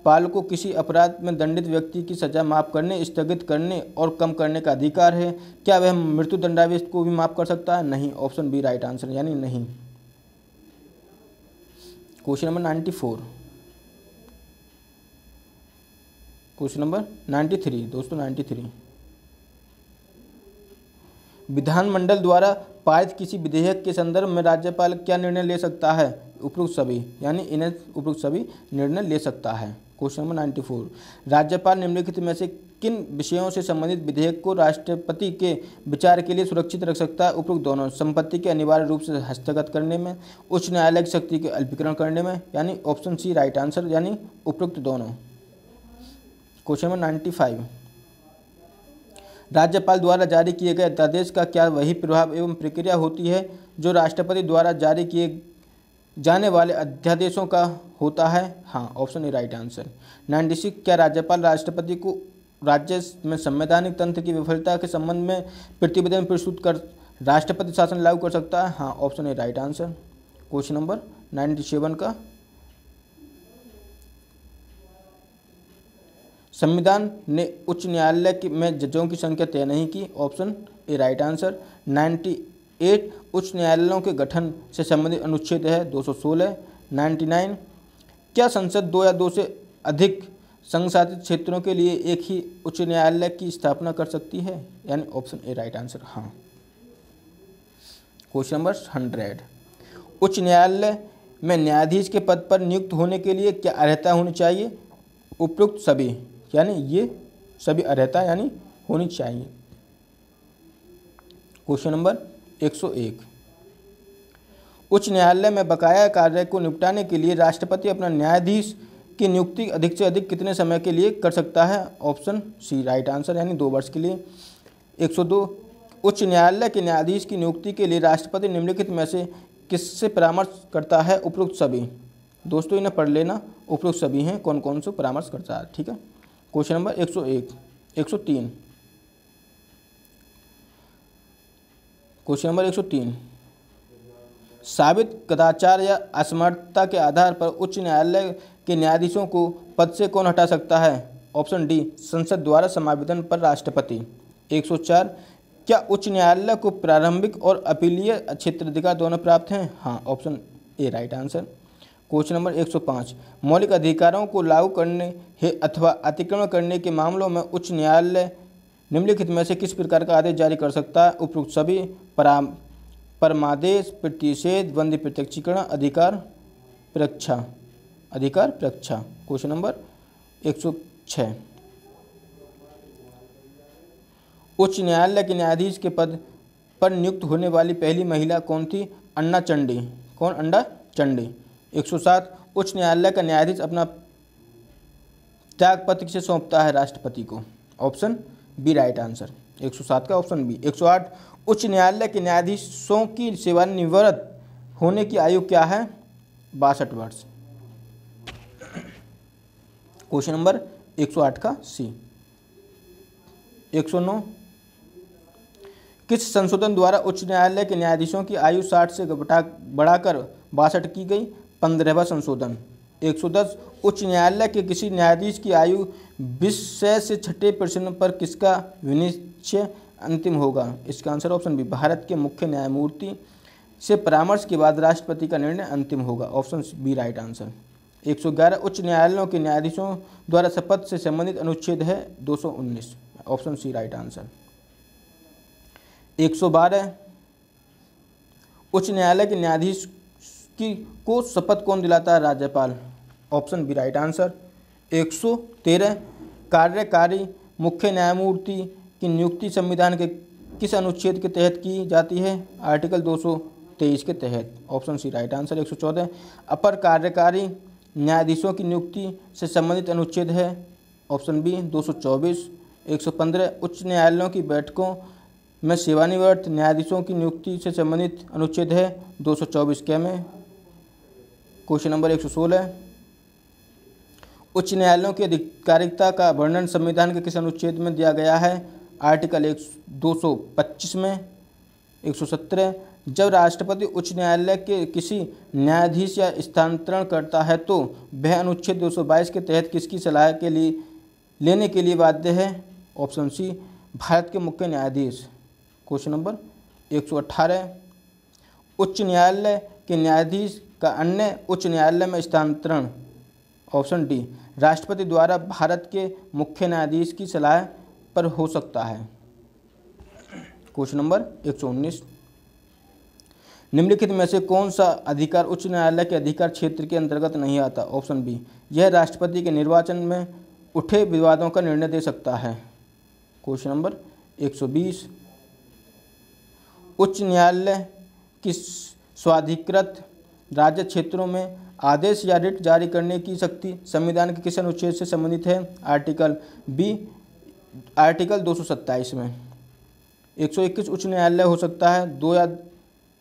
राज्यपाल को किसी अपराध में दंडित व्यक्ति की सज़ा माफ़ करने, स्थगित करने और कम करने का अधिकार है। क्या वह मृत्यु दंडावेश को भी माफ़ कर सकता है? नहीं। ऑप्शन बी राइट आंसर, यानी नहीं। Question number ninety four. Question number ninety three, दोस्तों नाइन्टी थ्री। विधानमंडल द्वारा पारित किसी विधेयक के संदर्भ में राज्यपाल क्या निर्णय ले सकता है? उपयुक्त सभी, यानी इन्हें उपयुक्त सभी निर्णय ले सकता है। Question number ninety four. राज्यपाल निम्नलिखित में से किन विषयों से संबंधित विधेयक को राष्ट्रपति के विचार के लिए सुरक्षित रख सकता है? उपयुक्त दोनों, संपत्ति के अनिवार्य रूप से हस्तगत करने में, उच्च न्यायालय की शक्ति के अल्पीकरण करने में, यानी ऑप्शन सी राइट आंसर, यानी उपयुक्त दोनों। Question number ninety five. राज्यपाल द्वारा जारी किए गए अध्यादेश का क्या वही प्रभाव एवं प्रक्रिया होती है जो राष्ट्रपति द्वारा जारी किए जाने वाले अध्यादेशों का होता है? हाँ option A right answer ninety six, क्या राज्यपाल राष्ट्रपति को राज्य में संवैधानिक तंत्र की विफलता के संबंध में प्रतिवेदन प्रस्तुत कर राष्ट्रपति शासन लागू कर सकता है? हाँ option A right answer question number ninety seven का। संविधान ने उच्च न्यायालय में जजों की संख्या तय नहीं की। ऑप्शन ए राइट आंसर 98 उच्च न्यायालयों के गठन से संबंधित अनुच्छेद है 216 99 क्या संसद दो या दो से अधिक संघशासित क्षेत्रों के लिए एक ही उच्च न्यायालय की स्थापना कर सकती है? यानी ऑप्शन ए, राइट आंसर हाँ। Question number hundred. उच्च न्यायालय में न्यायाधीश के पद पर नियुक्त होने के लिए क्या अर्हता होनी चाहिए? उपयुक्त सभी, यानी ये सभी अर्हता, यानी होनी चाहिए। क्वेश्चन नंबर 101 उच्च न्यायालय में बकाया कार्य को निपटाने के लिए राष्ट्रपति अपना न्यायाधीश की नियुक्ति अधिक से अधिक कितने समय के लिए कर सकता है? ऑप्शन सी, राइट आंसर, यानी दो वर्ष के लिए। 102 उच्च न्यायालय के न्यायाधीश की नियुक्ति के लिए राष्ट्रपति निम्नलिखित में से किससे परामर्श करता है? उपयुक्त सभी। दोस्तों, इन्हें पढ़ लेना। उपयुक्त सभी हैं कौन कौन से परामर्श करता है, ठीक है? क्वेश्चन नंबर 101 103 क्वेश्चन नंबर 103 साबित कदाचार या असमर्थता के आधार पर उच्च न्यायालय के न्यायाधीशों को पद से कौन हटा सकता है? ऑप्शन डी, संसद द्वारा समावेदन पर राष्ट्रपति। 104 क्या उच्च न्यायालय को प्रारंभिक और अपीलीय क्षेत्राधिकार दोनों प्राप्त हैं? हाँ option A, right answer. Question number 105 मौलिक अधिकारों को लागू करने अथवा अतिक्रमण करने के मामलों में उच्च न्यायालय निम्नलिखित में से किस प्रकार का आदेश जारी कर सकता है? उपयुक्त सभी पराम परमादेश प्रतिषेध बंदी प्रत्यक्षीकरण अधिकार प्रक्षा अधिकार प्रक्षा क्वेश्चन नंबर 106 उच्च न्यायालय के न्यायाधीश के पद पर नियुक्त होने वाली पहली महिला कौन थी? अन्ना चंडी। कौन अंडा चंडी? 107 उच्च न्यायालय का न्यायाधीश अपना त्यागपत्र किसे सौंपता है? राष्ट्रपति को। Option B right answer. 107 का ऑप्शन बी। 108 उच्च न्यायालय के न्यायाधीशों की सेवानिवृत्त होने की आयु क्या है? बासठ वर्ष। क्वेश्चन नंबर 108 का सी। 109 किस संशोधन द्वारा उच्च न्यायालय के न्यायाधीशों की आयु 60 से घटा, बढ़ाकर बासठ की गई? पंद्रहवा संशोधन। 110 उच्च न्यायालय के किसी न्यायाधीश की आयु विषय से छठे प्रश्न पर किसका विनिश्चय अंतिम होगा। इसका आंसर ऑप्शन बी, भारत के मुख्य न्यायमूर्ति से परामर्श के बाद राष्ट्रपति का निर्णय अंतिम होगा। Option B, right answer. 111 उच्च न्यायालयों के न्यायाधीशों द्वारा शपथ से संबंधित अनुच्छेद है 219 ऑप्शन सी, राइट आंसर। 112 उच्च न्यायालय के न्यायाधीश की को शपथ कौन दिलाता है राज्यपाल? Option B, right answer. 113 कार्यकारी मुख्य न्यायमूर्ति की नियुक्ति संविधान के किस अनुच्छेद के तहत की जाती है? आर्टिकल 223 के तहत। ऑप्शन सी राइट आंसर 114 अपर कार्यकारी न्यायाधीशों की नियुक्ति से संबंधित अनुच्छेद है। ऑप्शन बी 224 115 उच्च न्यायालयों की बैठकों में सेवानिवृत्त न्यायाधीशों की नियुक्ति से संबंधित अनुच्छेद है। 224 के में। क्वेश्चन नंबर 116 उच्च न्यायालयों की अधिकारिकता का वर्णन संविधान के किस अनुच्छेद में दिया गया है? आर्टिकल एक दो सौ पच्चीस में 117 जब राष्ट्रपति उच्च न्यायालय के किसी न्यायाधीश या स्थानांतरण करता है तो वह अनुच्छेद 222 के तहत किसकी सलाह के लिए, लेने के लिए बाध्य है? ऑप्शन सी, भारत के मुख्य न्यायाधीश। क्वेश्चन नंबर 118 उच्च न्यायालय के न्यायाधीश का अन्य उच्च न्यायालय में स्थानांतरण। ऑप्शन डी, राष्ट्रपति द्वारा भारत के मुख्य न्यायाधीश की सलाह पर हो सकता है। क्वेश्चन नंबर 119 निम्नलिखित में से कौन सा अधिकार उच्च न्यायालय के अधिकार क्षेत्र के अंतर्गत नहीं आता? ऑप्शन बी, यह राष्ट्रपति के निर्वाचन में उठे विवादों का निर्णय दे सकता है। क्वेश्चन नंबर 120 उच्च न्यायालय की स्वाधिकृत राज्य क्षेत्रों में आदेश या रिट जारी करने की शक्ति संविधान के किस अनुच्छेद से संबंधित है? आर्टिकल बी आर्टिकल 227 में। 121 उच्च न्यायालय हो सकता है। दो या,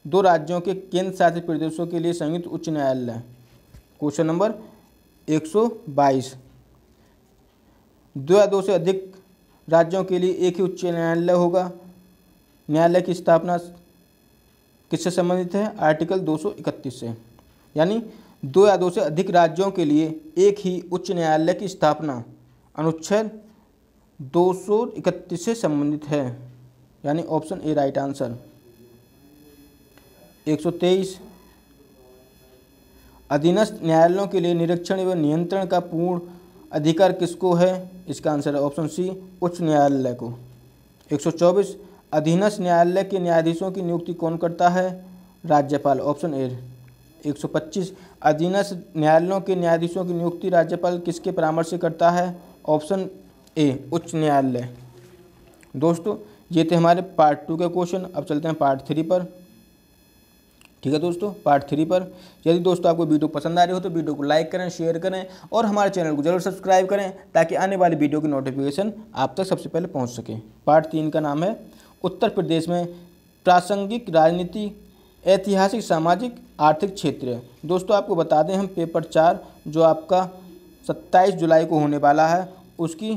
दो राज्यों के केंद्र शासित प्रदेशों के लिए संयुक्त उच्च न्यायालय। क्वेश्चन नंबर 122 दो या दो से अधिक राज्यों के लिए एक ही उच्च न्यायालय होगा। न्यायालय की स्थापना किससे संबंधित है? आर्टिकल 231 से। यानी दो या दो से अधिक राज्यों के लिए एक ही उच्च न्यायालय की स्थापना। अनुच्छेद 231 से संबंधित है, यानी ऑप्शन ए राइट आंसर। 123 अधीनस्थ न्यायालयों के लिए निरीक्षण एवं नियंत्रण का पूर्ण अधिकार किसको है? इसका आंसर है ऑप्शन सी, उच्च न्यायालय को। 124 अधीनस्थ न्यायालय के न्यायाधीशों की नियुक्ति कौन करता है? राज्यपाल, ऑप्शन ए। 125 अधीनस्थ न्यायालयों के न्यायाधीशों की नियुक्ति राज्यपाल किसके परामर्श से करता है? ऑप्शन ए, उच्च न्यायालय। दोस्तों, ये थे हमारे पार्ट टू के क्वेश्चन अब चलते हैं पार्ट थ्री पर। ठीक है दोस्तों पार्ट थ्री पर। यदि दोस्तों आपको वीडियो पसंद आ रही हो तो वीडियो को लाइक करें शेयर करें और हमारे चैनल को ज़रूर सब्सक्राइब करें ताकि आने वाली वीडियो की नोटिफिकेशन आप तक सबसे पहले पहुँच सके। पार्ट तीन का नाम है, उत्तर प्रदेश में प्रासंगिक राजनीति, ऐतिहासिक, सामाजिक, आर्थिक क्षेत्र। दोस्तों, आपको बता दें, हम पेपर चार, जो आपका सत्ताईस जुलाई को होने वाला है, उसकी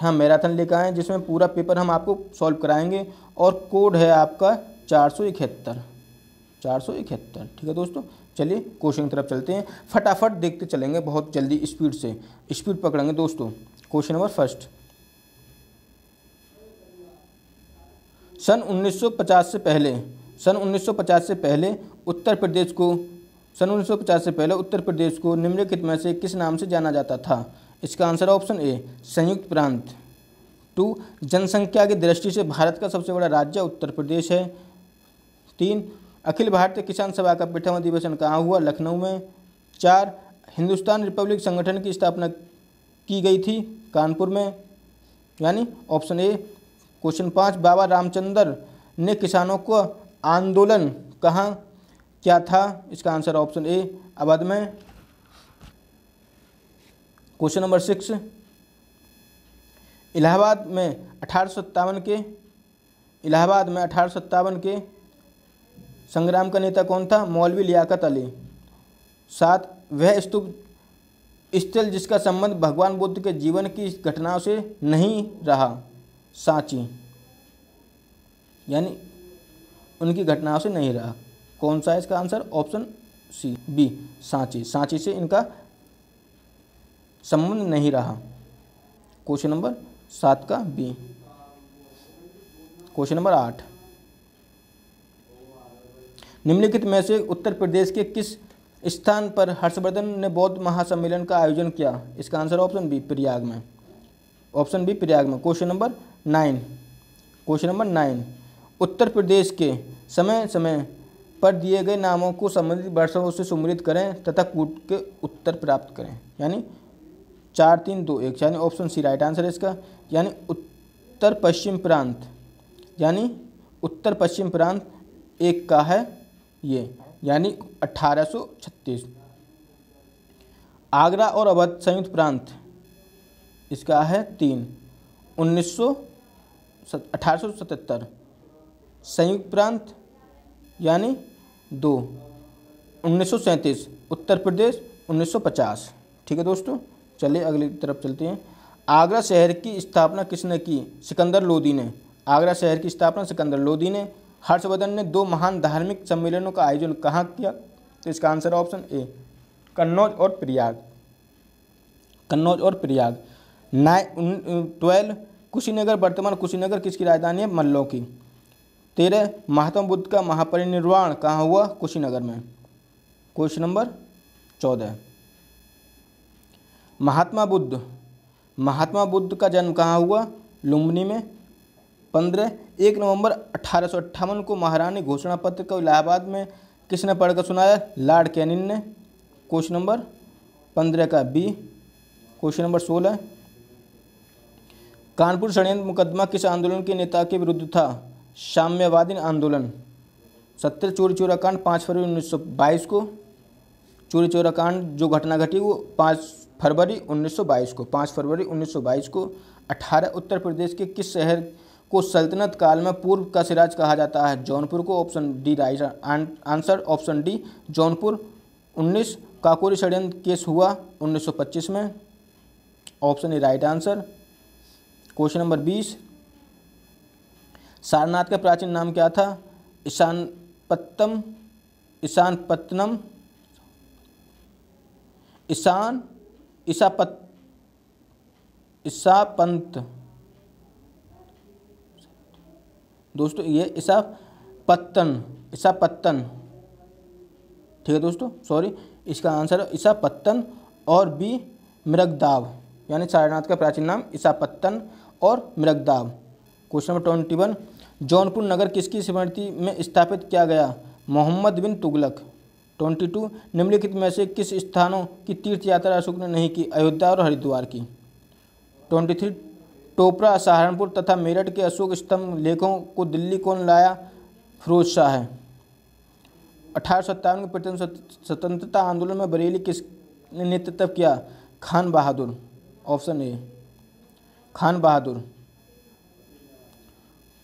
हम मैराथन लेकर आए, जिसमें पूरा पेपर हम आपको सॉल्व कराएँगे और कोड है आपका चार सौ इकहत्तर। चार सौ इकहत्तर, ठीक है दोस्तों? चलिए, क्वेश्चन की तरफ़ चलते हैं। फटाफट देखते चलेंगे बहुत जल्दी स्पीड से। स्पीड पकड़ेंगे दोस्तों। Question number first. सन 1950 से पहले, सन 1950 से पहले उत्तर प्रदेश को, सन 1950 से पहले उत्तर प्रदेश को निम्नलिखित में से किस नाम से जाना जाता था? इसका आंसर ऑप्शन ए, संयुक्त प्रांत। टू, जनसंख्या की दृष्टि से भारत का सबसे बड़ा राज्य उत्तर प्रदेश है। तीन, अखिल भारतीय किसान सभा का प्रथम अधिवेशन कहाँ हुआ? लखनऊ में। चार, हिंदुस्तान रिपब्लिक संगठन की स्थापना की गई थी कानपुर में। यानी ऑप्शन ए, क्वेश्चन पाँच, बाबा रामचंद्र ने किसानों को आंदोलन कहाँ, क्या था? इसका आंसर ऑप्शन ए अवध में। Question number six. इलाहाबाद में अठारह सौ सत्तावन के, इलाहाबाद में अठारह सौ सत्तावन के संग्राम का नेता कौन था? मौलवी लियाकत अली। सात वह स्तूप, स्थल जिसका संबंध भगवान बुद्ध के जीवन की घटनाओं से नहीं रहा, सांची। यानी उनकी घटनाओं से नहीं रहा। कौन सा इसका answer? Option C, B, Sanchi. Sanchi से इनका संबंध नहीं रहा। क्वेश्चन नंबर सात का बी। क्वेश्चन नंबर आठ। निम्नलिखित में से उत्तर प्रदेश के किस स्थान पर हर्षवर्धन ने बौद्ध महासम्मेलन का आयोजन किया? इसका आंसर ऑप्शन बी, प्रयाग में। ऑप्शन बी, प्रयाग में। Question number nine. Question number nine. Uttar Pradesh के समय समय पर दिए गए नामों को संबंधित वर्षों से सुमृत करें तथा कूट के उत्तर प्राप्त करें। यानी चार तीन दो एक, यानी ऑप्शन सी राइट आंसर है इसका, यानी उत्तर पश्चिम प्रांत, यानी उत्तर पश्चिम प्रांत एक का है ये, यानी 1836 आगरा और अवध संयुक्त प्रांत, इसका है तीन, उन्नीस सौ संयुक्त प्रांत, यानी दो, उन्नीस उत्तर प्रदेश, उन्नीस सौ पचास। ठीक है दोस्तों? चलिए अगली तरफ़ चलते हैं। आगरा शहर की स्थापना किसने की? सिकंदर लोदी ने। आगरा शहर की स्थापना सिकंदर लोदी ने। हर्षवर्धन ने दो महान धार्मिक सम्मेलनों का आयोजन कहाँ किया? तो इसका आंसर ऑप्शन ए, कन्नौज और प्रयाग। कन्नौज और प्रयाग। नाइन ट्वेल्व, कुशीनगर, वर्तमान कुशीनगर किसकी राजधानी है? मल्लों की। तेरह, महात्मा बुद्ध का महापरिनिर्वाण कहाँ हुआ? कुशीनगर में। क्वेश्चन नंबर चौदह। महात्मा बुद्ध। महात्मा बुद्ध का जन्म कहाँ हुआ? लुम्बनी में। पंद्रह एक नवंबर अठारह सौ अट्ठावन को महारानी घोषणा पत्र को इलाहाबाद में किसने पढ़कर सुनाया? लॉर्ड कैनिन ने। क्वेश्चन नंबर पंद्रह का बी। क्वेश्चन नंबर सोलह। कानपुर षडयंत्र मुकदमा किस आंदोलन के नेता के विरुद्ध था? साम्यवादी आंदोलन। सत्य चोरी चोरा कांड पाँच फरवरी उन्नीस सौ बाईस को। चोरी चोरा कांड, जो घटना घटी वो पाँच फरवरी 1922 को, पाँच फरवरी 1922 को, अठारह उत्तर प्रदेश के किस शहर को सल्तनत काल में पूर्व का सिराज कहा जाता है? जौनपुर को option D right answer option D Jaunpur. 19 Kakori षड्यंत्र केस हुआ 1925 में। Option A right answer. Question number 20 Sarnath का प्राचीन नाम क्या था? ईशान पत्तम ईशान पत्तनम ईशान ईसापत, ईसापंत। दोस्तों, ये ईसा पत्तन ठीक है दोस्तों सॉरी इसका आंसर ईसा पत्तन और बी, मृगदाव। यानी सारनाथ का प्राचीन नाम ईसा पत्तन और Mrigadava. Question number twenty one Jaunpur नगर किसकी स्मृति में स्थापित किया गया? मोहम्मद बिन तुगलक। ट्वेंटी टू, निम्नलिखित में से किस स्थानों की तीर्थ यात्रा अशोक ने नहीं की? अयोध्या और हरिद्वार की। ट्वेंटी थ्री, टोपरा, सहारनपुर तथा मेरठ के अशोक स्तंभ लेखों को दिल्ली कौन लाया? फिरोज शाह है। अठारह सौ सत्तावन के प्रथम स्वतंत्रता आंदोलन में बरेली किस ने नेतृत्व किया? Khan Bahadur. Option A, Khan Bahadur.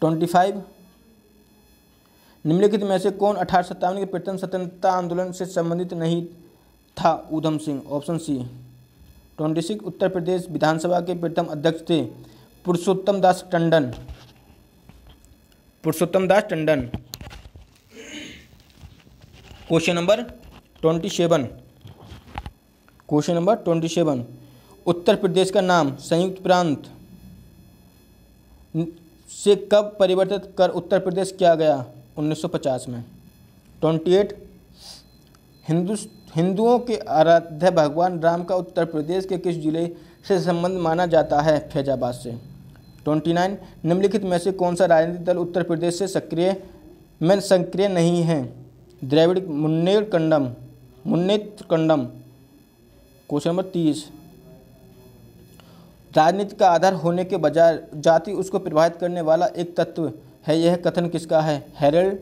Twenty five निम्नलिखित में से कौन अठारह सत्तावन के प्रथम स्वतंत्रता आंदोलन से संबंधित नहीं था? Udham Singh. Option C, twenty six, Uttar Pradesh विधानसभा के प्रथम अध्यक्ष थे Purushottam Das Tandon. Purushottam Das Tandon. Question number twenty seven. Question number twenty seven. Uttar Pradesh का नाम संयुक्त प्रांत से कब परिवर्तित कर उत्तर प्रदेश किया गया? 1950 में। 28 हिंदू हिंदुओं के आराध्य भगवान राम का उत्तर प्रदेश के किस ज़िले से संबंध माना जाता है? फैजाबाद से। 29 निम्नलिखित में से कौन सा राजनीतिक दल उत्तर प्रदेश से सक्रिय, में सक्रिय नहीं है? द्रविड़ मुन्नेर कंडम मुन्नेत्र कंडम क्वेश्चन नंबर तीस। राजनीति का आधार होने के बजाय जाति उसको प्रभावित करने वाला एक तत्व है यह कथन किसका है? हेरल्ड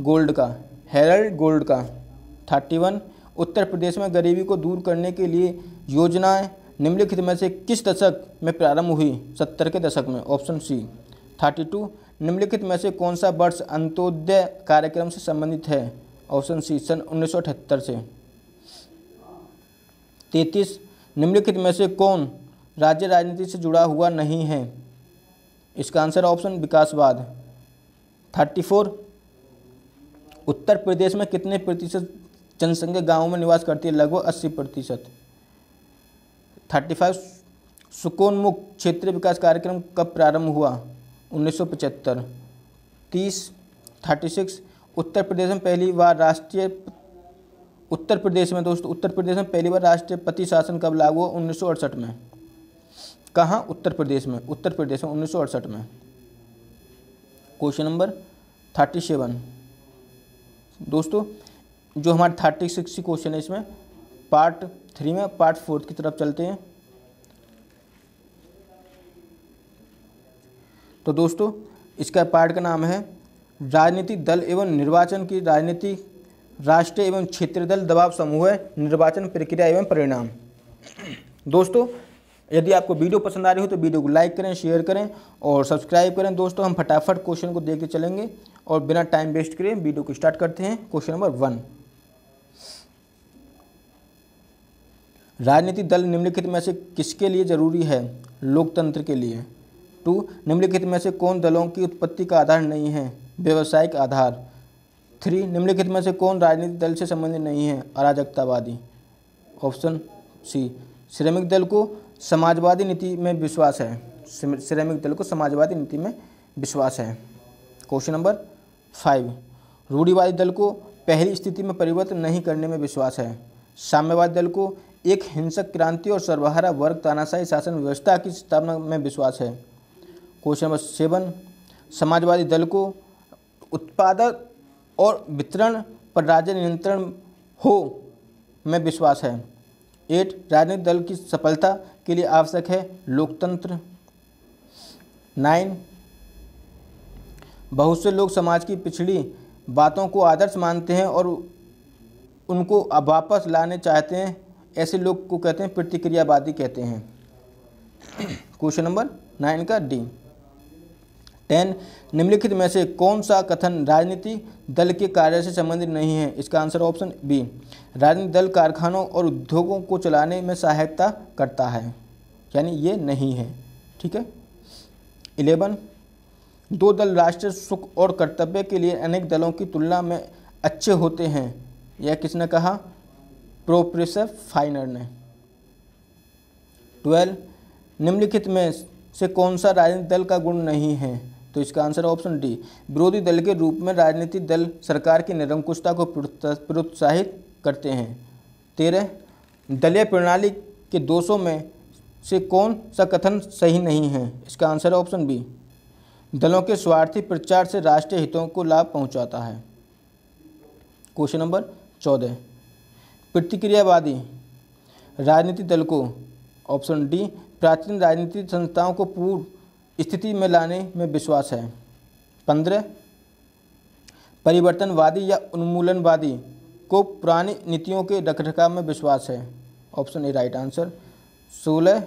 गोल्ड का। हेरल्ड गोल्ड का। थर्टी वन, उत्तर प्रदेश में गरीबी को दूर करने के लिए योजनाएँ निम्नलिखित में से किस दशक में प्रारंभ हुई? सत्तर के दशक में। ऑप्शन सी, थर्टी टू, निम्नलिखित में से कौन सा वर्ष अंत्योदय कार्यक्रम से संबंधित है? ऑप्शन सी, सन उन्नीस सौ अठहत्तर से। तैतीस, निम्नलिखित में से कौन राज्य राजनीति से जुड़ा हुआ नहीं है? इसका आंसर ऑप्शन विकासवाद थर्टी फोर, उत्तर प्रदेश में कितने प्रतिशत जनसंख्या गाँवों में निवास करती है? लगभग अस्सी प्रतिशत। थर्टी फाइव, सुकोन्मुख क्षेत्रीय विकास कार्यक्रम कब प्रारंभ हुआ? उन्नीस सौ पचहत्तर। तीस, थर्टी सिक्स, उत्तर प्रदेश में पहली बार राष्ट्रीय उत्तर प्रदेश में दोस्तों, उत्तर प्रदेश में पहली बार राष्ट्रपति शासन कब लागू हुआ? उन्नीस सौ अड़सठ में। कहाँ? उत्तर प्रदेश में। उत्तर प्रदेश में, उन्नीस सौ अड़सठ में। क्वेश्चन नंबर थर्टी सेवन दोस्तों, जो हमारे थर्टी सिक्स क्वेश्चन है इसमें पार्ट थ्री में पार्ट फोर्थ की तरफ़ चलते हैं। तो दोस्तों, इसका पार्ट का नाम है, राजनीतिक दल एवं निर्वाचन की राजनीति, राष्ट्रीय एवं क्षेत्रीय दल दबाव समूह निर्वाचन प्रक्रिया एवं परिणाम। दोस्तों यदि आपको वीडियो पसंद आ रही हो तो वीडियो को लाइक करें, शेयर करें और सब्सक्राइब करें। दोस्तों, हम फटाफट क्वेश्चन को देखते चलेंगे और बिना टाइम वेस्ट करें वीडियो को स्टार्ट करते हैं। Question number one. राजनीतिक दल निम्नलिखित में से किसके लिए ज़रूरी है लोकतंत्र के लिए? टू, निम्नलिखित में से कौन दलों की उत्पत्ति का आधार नहीं है? व्यवसायिक आधार। थ्री, निम्नलिखित में से कौन राजनीतिक दल से संबंधित नहीं है? अराजकतावादी। ऑप्शन सी, श्रमिक दल को समाजवादी नीति में विश्वास है। श्रमिक दल को समाजवादी नीति में विश्वास है। Question number five. रूढ़ीवादी दल को पहली स्थिति में परिवर्तन नहीं करने में विश्वास है। साम्यवादी दल को एक हिंसक क्रांति और सर्वहारा वर्ग तानाशाही शासन व्यवस्था की स्थापना में विश्वास है। Question number seven. समाजवादी दल को उत्पादक और वितरण पर राज्य नियंत्रण हो में विश्वास है। एट। राजनीतिक दल की सफलता के लिए आवश्यक है लोकतंत्र। नाइन, बहुत से लोग समाज की पिछड़ी बातों को आदर्श मानते हैं और उनको वापस लाने चाहते हैं। ऐसे लोग को कहते हैं प्रतिक्रियावादी कहते हैं। क्वेश्चन नंबर नाइन का डी। टेन, निम्नलिखित में से कौन सा कथन राजनीति दल के कार्य से संबंधित नहीं है? इसका आंसर ऑप्शन बी राजनीतिक दल कारखानों और उद्योगों को चलाने में सहायता करता है, यानी ये नहीं है, ठीक है? इलेवन, दो दल राष्ट्रीय सुख और कर्तव्य के लिए अनेक दलों की तुलना में अच्छे होते हैं, यह किसने कहा? प्रोप्रेसर फाइनर ने। ट्वेल्व, निम्नलिखित में से कौन सा राजनीतिक दल का गुण नहीं है? तो इसका आंसर ऑप्शन डी विरोधी दल के रूप में राजनीतिक दल सरकार की निरंकुशता को प्रोत्साहित करते हैं। तेरह, दलीय प्रणाली के दोषों में से कौन सा कथन सही नहीं है? इसका आंसर ऑप्शन बी दलों के स्वार्थी प्रचार से राष्ट्रीय हितों को लाभ पहुंचाता है। क्वेश्चन नंबर चौदह, प्रतिक्रियावादी राजनीतिक दल को ऑप्शन डी प्राचीन राजनीतिक संस्थाओं को पूर्व स्थिति में लाने में विश्वास है। पंद्रह, परिवर्तनवादी या उन्मूलनवादी को पुरानी नीतियों के रखरखाव में विश्वास है। Option A, right answer. सोलह,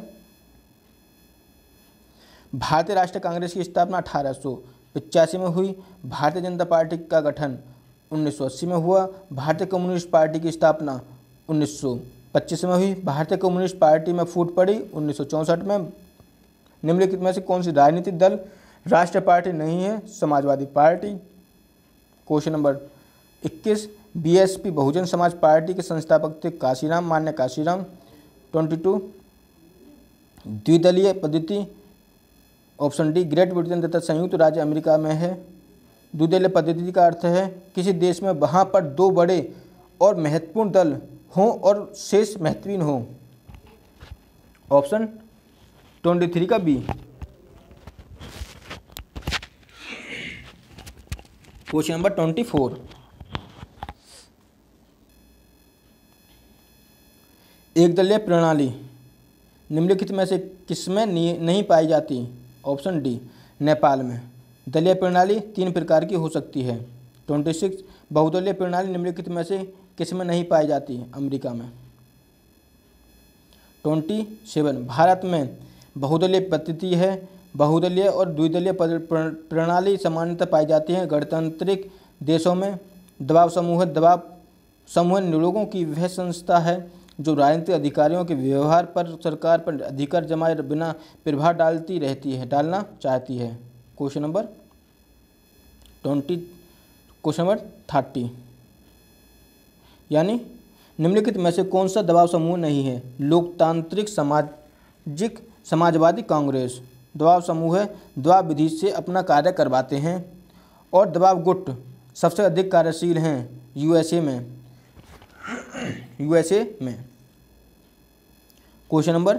भारतीय राष्ट्रीय कांग्रेस की स्थापना अठारह पिचासी में हुई। भारतीय जनता पार्टी का गठन 1980 में हुआ। भारतीय कम्युनिस्ट पार्टी की स्थापना 1925 में हुई। भारतीय कम्युनिस्ट पार्टी में फूट पड़ी उन्नीस में। निम्नलिखित में से कौन सी राजनीतिक दल राष्ट्रीय पार्टी नहीं है? Samajwadi party. Question number 21 BSP Bahujan Samaj party के संस्थापक थे काशीराम, मान्य काशीराम। 22 द्विदलीय पद्धति, ऑप्शन डी, ग्रेट ब्रिटेन तथा संयुक्त राज्य अमेरिका में है। द्विदलीय पद्धति का अर्थ है, किसी देश में वहाँ पर दो बड़े और महत्वपूर्ण दल हों और शेष महत्वहीन हों। ऑप्शन ट्वेंटी थ्री का B question number twenty four एक दलीय प्रणाली निम्नलिखित में से किसमें नहीं पाई जाती? ऑप्शन डी नेपाल में। दलीय प्रणाली तीन प्रकार की हो सकती है। ट्वेंटी सिक्स बहुदलीय प्रणाली निम्नलिखित में से किसमें नहीं पाई जाती? अमेरिका में। ट्वेंटी सेवन भारत में बहुदलीय पद्धति है। बहुदलीय और द्विदलीय प्रणाली सामान्यतः पाई जाती है। गणतांत्रिक देशों में दबाव समूह दबाव समूह लोगों की वह संस्था है जो राजनीतिक अधिकारियों के व्यवहार पर सरकार पर अधिकार जमाए बिना प्रभाव डालती रहती है, डालना चाहती है। Question number twenty, question number thirty. यानी निम्नलिखित में से कौन सा दबाव समूह नहीं है? लोकतांत्रिक, सामाजिक समाजवादी कांग्रेस, दबाव समूह दबाव विधि से अपना कार्य करवाते हैं और दबाव गुट सबसे अधिक कार्यशील हैं यूएसए में। यूएसए में। Question number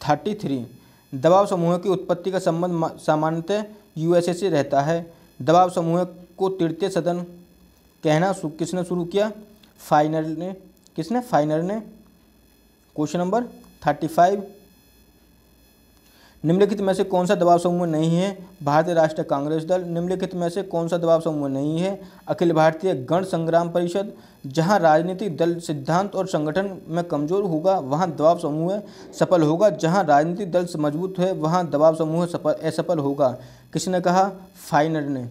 thirty three. दबाव समूह की उत्पत्ति का संबंध सामान्यतः यूएसए से रहता है। दबाव समूह को तृतीय सदन कहना किसने शुरू किया? फाइनल ने। किसने? फाइनल ने। Question number thirty five. निम्नलिखित में से कौन सा दबाव समूह नहीं है? भारतीय राष्ट्रीय कांग्रेस दल। निम्नलिखित में से कौन सा दबाव समूह नहीं है? अखिल भारतीय गण संग्राम परिषद। जहाँ राजनीतिक दल सिद्धांत और संगठन में कमज़ोर होगा, वहाँ दबाव समूह सफल होगा। जहाँ राजनीतिक दल मज़बूत है, वहाँ दबाव समूह सफल, असफल होगा। किसने कहा? फाइनर ने।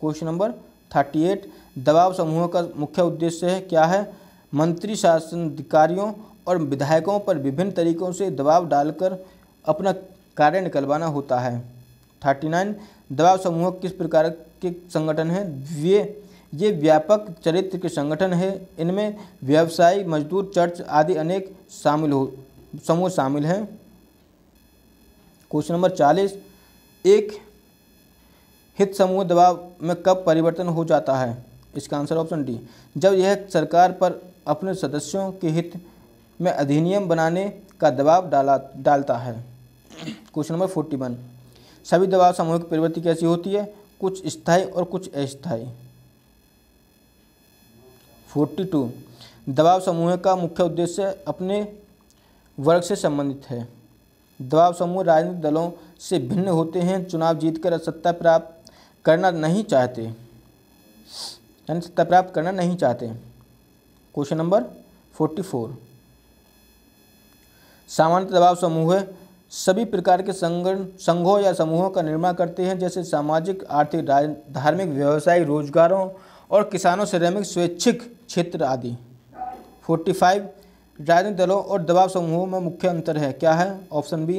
Question number thirty eight. दबाव समूह का मुख्य उद्देश्य है, क्या है? मंत्री शासन अधिकारियों और विधायकों पर विभिन्न तरीकों से दबाव डालकर अपना कार्य निकलवाना होता है। थर्टी नाइन, दबाव समूह किस प्रकार के संगठन हैं? वे ये व्यापक चरित्र के संगठन है। इनमें व्यवसायी, मजदूर, चर्च आदि अनेक शामिल हो, समूह शामिल हैं। क्वेश्चन नंबर चालीस, एक हित समूह दबाव में कब परिवर्तन हो जाता है? इसका आंसर ऑप्शन डी, जब यह सरकार पर अपने सदस्यों के हित में अधिनियम बनाने का दबाव डाला, डालता है। Question number forty one. सभी दबाव समूह की प्रवृत्ति कैसी होती है? कुछ स्थायी और कुछ अस्थायी। Forty two. दबाव समूह का मुख्य उद्देश्य अपने वर्ग से संबंधित है। दबाव समूह राजनीतिक दलों से भिन्न होते हैं, चुनाव जीतकर सत्ता प्राप्त करना नहीं चाहते। यानी सत्ता प्राप्त करना नहीं चाहते। Question number forty four. सामान्य दबाव समूह सभी प्रकार के संगठन संघों या समूहों का निर्माण करते हैं, जैसे सामाजिक, आर्थिक धार्मिक, व्यवसायिक, रोजगारों और किसानों श्रमिक, स्वैच्छिक क्षेत्र आदि। 45 राजनीतिक दलों और दबाव समूहों में मुख्य अंतर है। क्या है? ऑप्शन बी,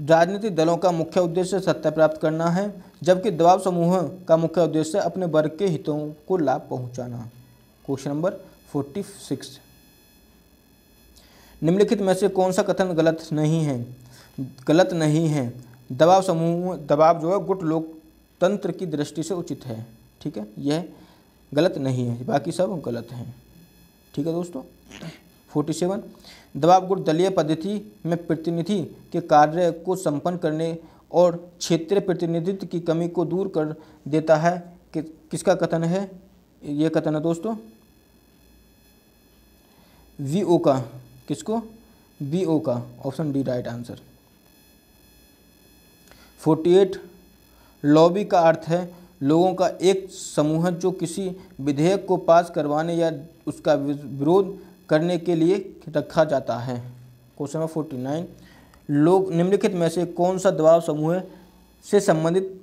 राजनीतिक दलों का मुख्य उद्देश्य सत्ता प्राप्त करना है, जबकि दबाव समूह का मुख्य उद्देश्य अपने वर्ग के हितों को लाभ पहुंचाना। Question number forty six. निम्नलिखित में से कौन सा कथन गलत नहीं है? गलत नहीं है। दबाव समूह, दबाव जो है, गुट लोकतंत्र की दृष्टि से उचित है। ठीक है? यह गलत नहीं है। बाकी सब गलत हैं। ठीक है दोस्तों? Forty seven. दबाव गुट दलीय पद्धति में प्रतिनिधि के कार्य को संपन्न करने और क्षेत्रीय प्रतिनिधित्व की कमी को दूर कर देता है। कि, किसका कथन है? ये कथन है दोस्तों। वी ओ का। किसको? बी ओ का। Option D, right answer. Forty eight lobby का अर्थ है लोगों का एक समूह जो किसी विधेयक को पास करवाने या उसका विरोध करने के लिए रखा जाता है। क्वेश्चन नंबर फोर्टी नाइन, लोग निम्नलिखित में से कौन सा दबाव समूह से संबंधित,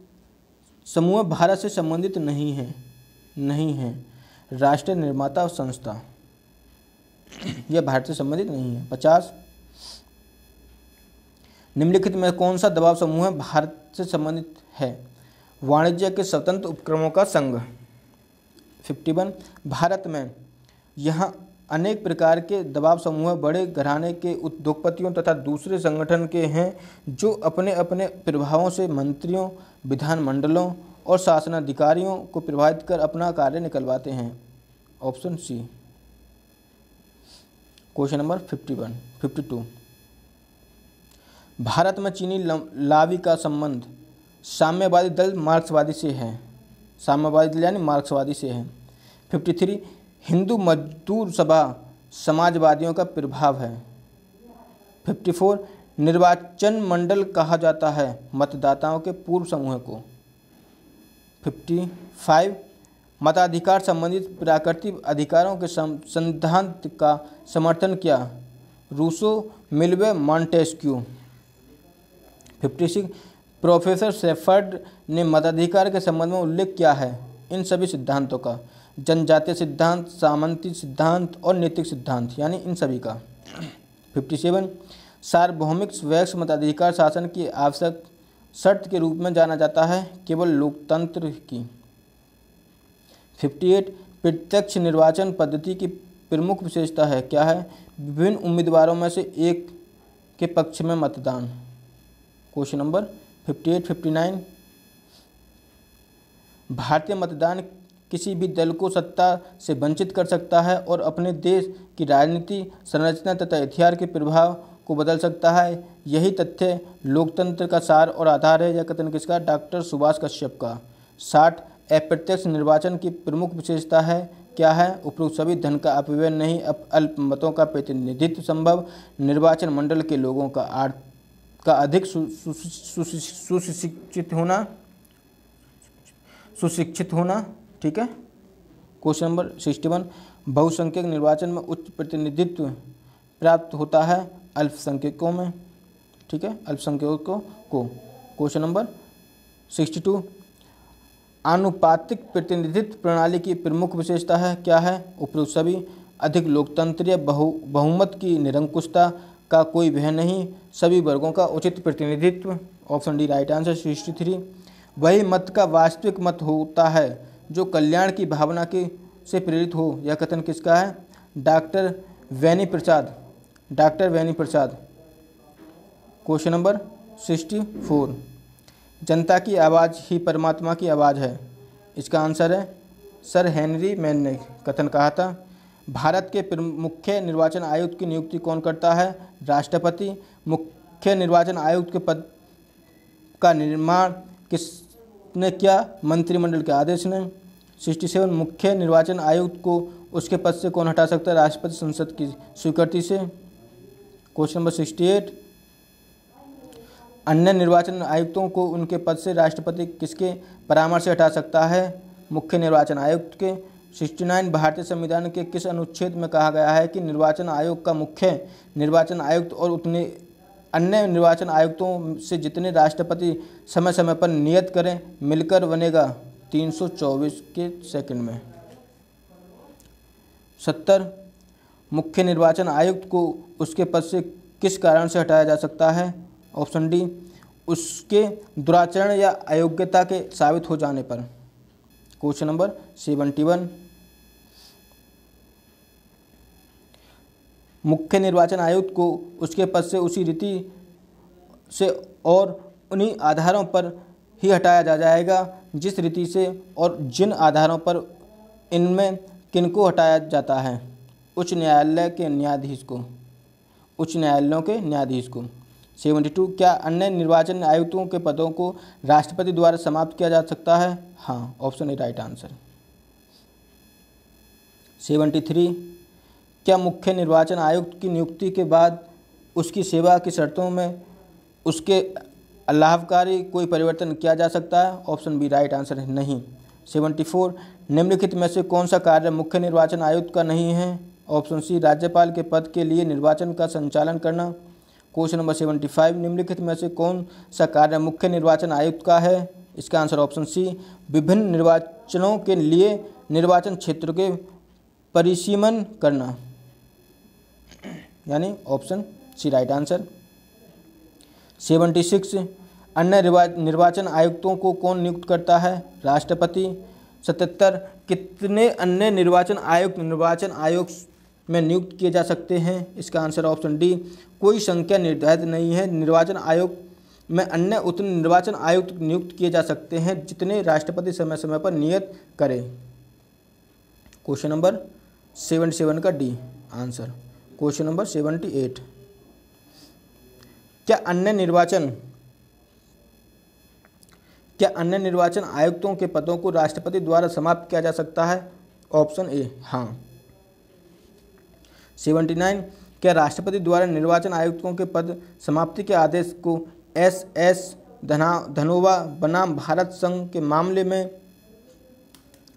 समूह भारत से संबंधित नहीं है? नहीं है। राष्ट्रीय निर्माता संस्था। यह भारत से संबंधित नहीं है। पचास निम्नलिखित में कौन सा दबाव समूह भारत से संबंधित है। वाणिज्य के स्वतंत्र उपक्रमों का संघ। फिफ्टी वन भारत में यहाँ अनेक प्रकार के दबाव समूह बड़े घराने के उद्योगपतियों तथा दूसरे संगठन के हैं, जो अपने अपने प्रभावों से मंत्रियों, विधानमंडलों और शासनाधिकारियों को प्रभावित कर अपना कार्य निकलवाते हैं। Option C question number fifty one fifty two Bharat में चीनी लावी का संबंध साम्यवादी दल मार्क्सवादी से है। साम्यवादी दल यानी मार्क्सवादी से है। फिफ्टी थ्री, हिंदू मजदूर सभा समाजवादियों का प्रभाव है। फिफ्टी फोर, निर्वाचन मंडल कहा जाता है मतदाताओं के पूर्व समूह को। फिफ्टी फाइव, मताधिकार संबंधित प्राकृतिक अधिकारों के सिद्धांत का समर्थन किया। Rousseau मिलवे Montesquieu. Fifty six professor Shepherd ने मताधिकार के संबंध में उल्लेख किया है। इन सभी सिद्धांतों का, जनजातीय सिद्धांत, सामंती सिद्धांत और नैतिक सिद्धांत, यानी इन सभी का। फिफ्टी सेवन सार्वभौमिक स्वैक्ष मताधिकार शासन की आवश्यक शर्त के रूप में जाना जाता है, केवल लोकतंत्र की। 58 प्रत्यक्ष निर्वाचन पद्धति की प्रमुख विशेषता है, क्या है? विभिन्न उम्मीदवारों में से एक के पक्ष में मतदान। क्वेश्चन नंबर 58 59 भारतीय मतदान किसी भी दल को सत्ता से वंचित कर सकता है और अपने देश की राजनीति, संरचना तथा हथियार के प्रभाव को बदल सकता है। यही तथ्य लोकतंत्र का सार और आधार है, यह कथन किसका? डॉक्टर सुभाष कश्यप का। साठ, अप्रत्यक्ष निर्वाचन की प्रमुख विशेषता है, क्या है? उपरोक्त सभी धन का अपव्यय नहीं अप अल्प मतों का प्रतिनिधित्व संभव। निर्वाचन मंडल के लोगों का आर्थ का अधिक सुशिक्षित होना सुशिक्षित होना, ठीक है? क्वेश्चन नंबर सिक्सटी वन बहुसंख्यक निर्वाचन में उच्च प्रतिनिधित्व प्राप्त होता है अल्पसंख्यकों में, ठीक है? अल्पसंख्यकों को। क्वेश्चन नंबर सिक्सटी टू आनुपातिक प्रतिनिधित्व प्रणाली की प्रमुख विशेषता है, क्या है? उपरोक्त सभी, अधिक लोकतंत्रीय बहु, बहुमत की निरंकुशता का कोई भय नहीं, सभी वर्गों का उचित प्रतिनिधित्व। Option D, right answer sixty three. वही मत का वास्तविक मत होता है, जो कल्याण की भावना के से प्रेरित हो। यह कथन किसका है? Doctor Beni Prasad doctor Beni Prasad question number sixty four. जनता की आवाज़ ही परमात्मा की आवाज़ है। इसका आंसर है सर हेनरी मैन ने कथन कहा था। भारत के मुख्य निर्वाचन आयुक्त की नियुक्ति कौन करता है? राष्ट्रपति, मुख्य निर्वाचन आयुक्त के पद का निर्माण किसने किया? मंत्रिमंडल के आदेश ने। सिक्सटी सेवन मुख्य निर्वाचन आयुक्त को उसके पद से कौन हटा सकता है? राष्ट्रपति संसद की स्वीकृति से। क्वेश्चन नंबर सिक्सटी एट अन्य निर्वाचन आयुक्तों को उनके पद से राष्ट्रपति किसके परामर्श से हटा सकता है? मुख्य निर्वाचन आयुक्त के। सिक्सटी नाइन भारतीय संविधान के किस अनुच्छेद में कहा गया है कि निर्वाचन आयोग का मुख्य निर्वाचन आयुक्त और उतने अन्य निर्वाचन आयुक्तों से जितने राष्ट्रपति समय समय पर नियत करें, मिलकर बनेगा 324 के सेकंड में। सत्तर, मुख्य निर्वाचन आयुक्त को उसके पद से किस कारण से हटाया जा सकता है? ऑप्शन डी, उसके दुराचरण या अयोग्यता के साबित हो जाने पर। क्वेश्चन नंबर सेवेंटी वन मुख्य निर्वाचन आयुक्त को उसके पद से उसी रीति से और उन्हीं आधारों पर ही हटाया जा जाएगा, जिस रीति से और जिन आधारों पर इनमें किनको हटाया जाता है। उच्च न्यायालय के न्यायाधीश को। उच्च न्यायालयों के न्यायाधीश को। सेवेंटी टू, क्या अन्य निर्वाचन आयुक्तों के पदों को राष्ट्रपति द्वारा समाप्त किया जा सकता है? हाँ option A right answer. Seventy three क्या मुख्य निर्वाचन आयुक्त की नियुक्ति के बाद उसकी सेवा की शर्तों में उसके लाभकारी कोई परिवर्तन किया जा सकता है? ऑप्शन बी, राइट आंसर है नहीं। सेवेंटी फोर, निम्नलिखित में से कौन सा कार्य मुख्य निर्वाचन आयुक्त का नहीं है? ऑप्शन सी, राज्यपाल के पद के लिए निर्वाचन का संचालन करना। क्वेश्चन नंबर सेवेंटी फाइव, निम्नलिखित में से कौन सा कार्य मुख्य निर्वाचन आयुक्त का है? इसका आंसर ऑप्शन सी, विभिन्न निर्वाचनों के लिए निर्वाचन क्षेत्र के परिसीमन करना। यानी option C right answer. Seventy six, अन्य निर्वाचन आयुक्तों को कौन नियुक्त करता है? राष्ट्रपति। सतहत्तर, कितने अन्य निर्वाचन आयुक्त, निर्वाचन आयोग में नियुक्त किए जा सकते हैं? इसका आंसर ऑप्शन डी, कोई संख्या निर्धारित नहीं है। निर्वाचन आयोग में अन्य उतने निर्वाचन आयुक्त नियुक्त किए जा सकते हैं, जितने राष्ट्रपति समय समय पर नियत करें। क्वेश्चन नंबर सेवन सेवन का D answer. Question number seventy eight. क्या अन्य निर्वाचन, क्या अन्य निर्वाचन आयुक्तों के पदों को राष्ट्रपति द्वारा समाप्त किया जा सकता है? ऑप्शन ए हाँ। सेवेंटी नाइन, क्या राष्ट्रपति द्वारा निर्वाचन आयुक्तों के पद समाप्ति के आदेश को एस एस धना, धनोवा बनाम भारत संघ के मामले में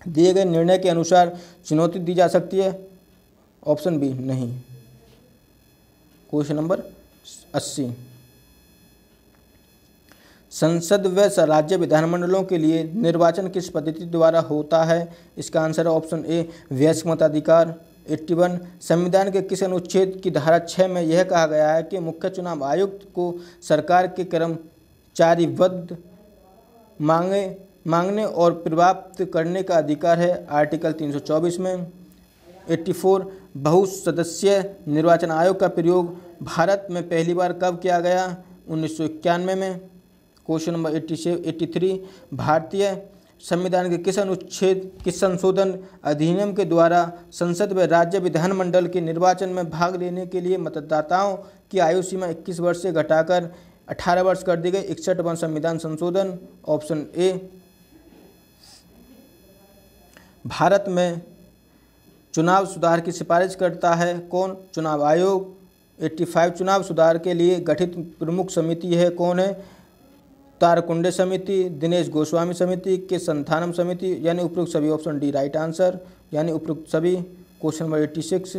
दिए गए निर्णय के अनुसार चुनौती दी जा सकती है? ऑप्शन बी, नहीं। क्वेश्चन नंबर अस्सी। संसद व राज्य विधानमंडलों के लिए निर्वाचन किस पद्धति द्वारा होता है? इसका आंसर है ऑप्शन ए, व्यस्क मताधिकार। एट्टी वन संविधान के किस अनुच्छेद की धारा छः में यह कहा गया है कि मुख्य चुनाव आयुक्त को सरकार के कर्मचारीबद्ध मांगे, मांगने और प्राप्त करने का अधिकार है, आर्टिकल 324 में। 84 बहुसदस्यीय निर्वाचन आयोग का प्रयोग भारत में पहली बार कब किया गया? उन्नीस सौ इक्यानवे में। क्वेश्चन नंबर एट्टी से एट्टी थ्री। भारतीय संविधान के किस अनुच्छेद, किस संशोधन अधिनियम के द्वारा संसद व राज्य विधानमंडल के निर्वाचन में भाग लेने के लिए मतदाताओं की आयु सीमा 21 वर्ष से घटाकर 18 वर्ष कर दी गई? इकसठ वन संविधान संशोधन, ऑप्शन ए। भारत में चुनाव सुधार की सिफारिश करता है। कौन? चुनाव आयोग। 85 चुनाव सुधार के लिए गठित प्रमुख समिति है। कौन है? तारकुंडे समिति, दिनेश गोस्वामी समिति, के संथानम समिति, यानी उपयुक्त सभी ऑप्शन डी राइट आंसर, यानी उपयुक्त सभी क्वेश्चन नंबर एट्टी सिक्स।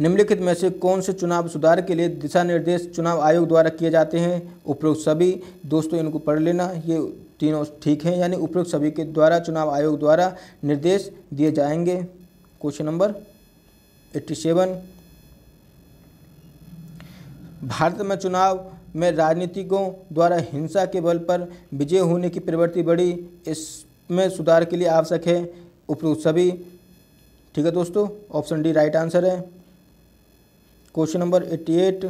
निम्नलिखित में से कौन से चुनाव सुधार के लिए दिशा निर्देश चुनाव आयोग द्वारा किए जाते हैं? उपयुक्त सभी। दोस्तों, इनको पढ़ लेना। ये तीनों ठीक हैं, यानी उपयुक्त सभी के द्वारा, चुनाव आयोग द्वारा निर्देश दिए जाएँगे। Question number eighty seven. Bharat में चुनाव में राजनीतिकों द्वारा हिंसा के बल पर विजय होने की प्रवृत्ति बढ़ी, इसमें सुधार के लिए आवश्यक है उपयुक्त सभी। ठीक है दोस्तों, ऑप्शन डी राइट आंसर है। Question number eighty eight.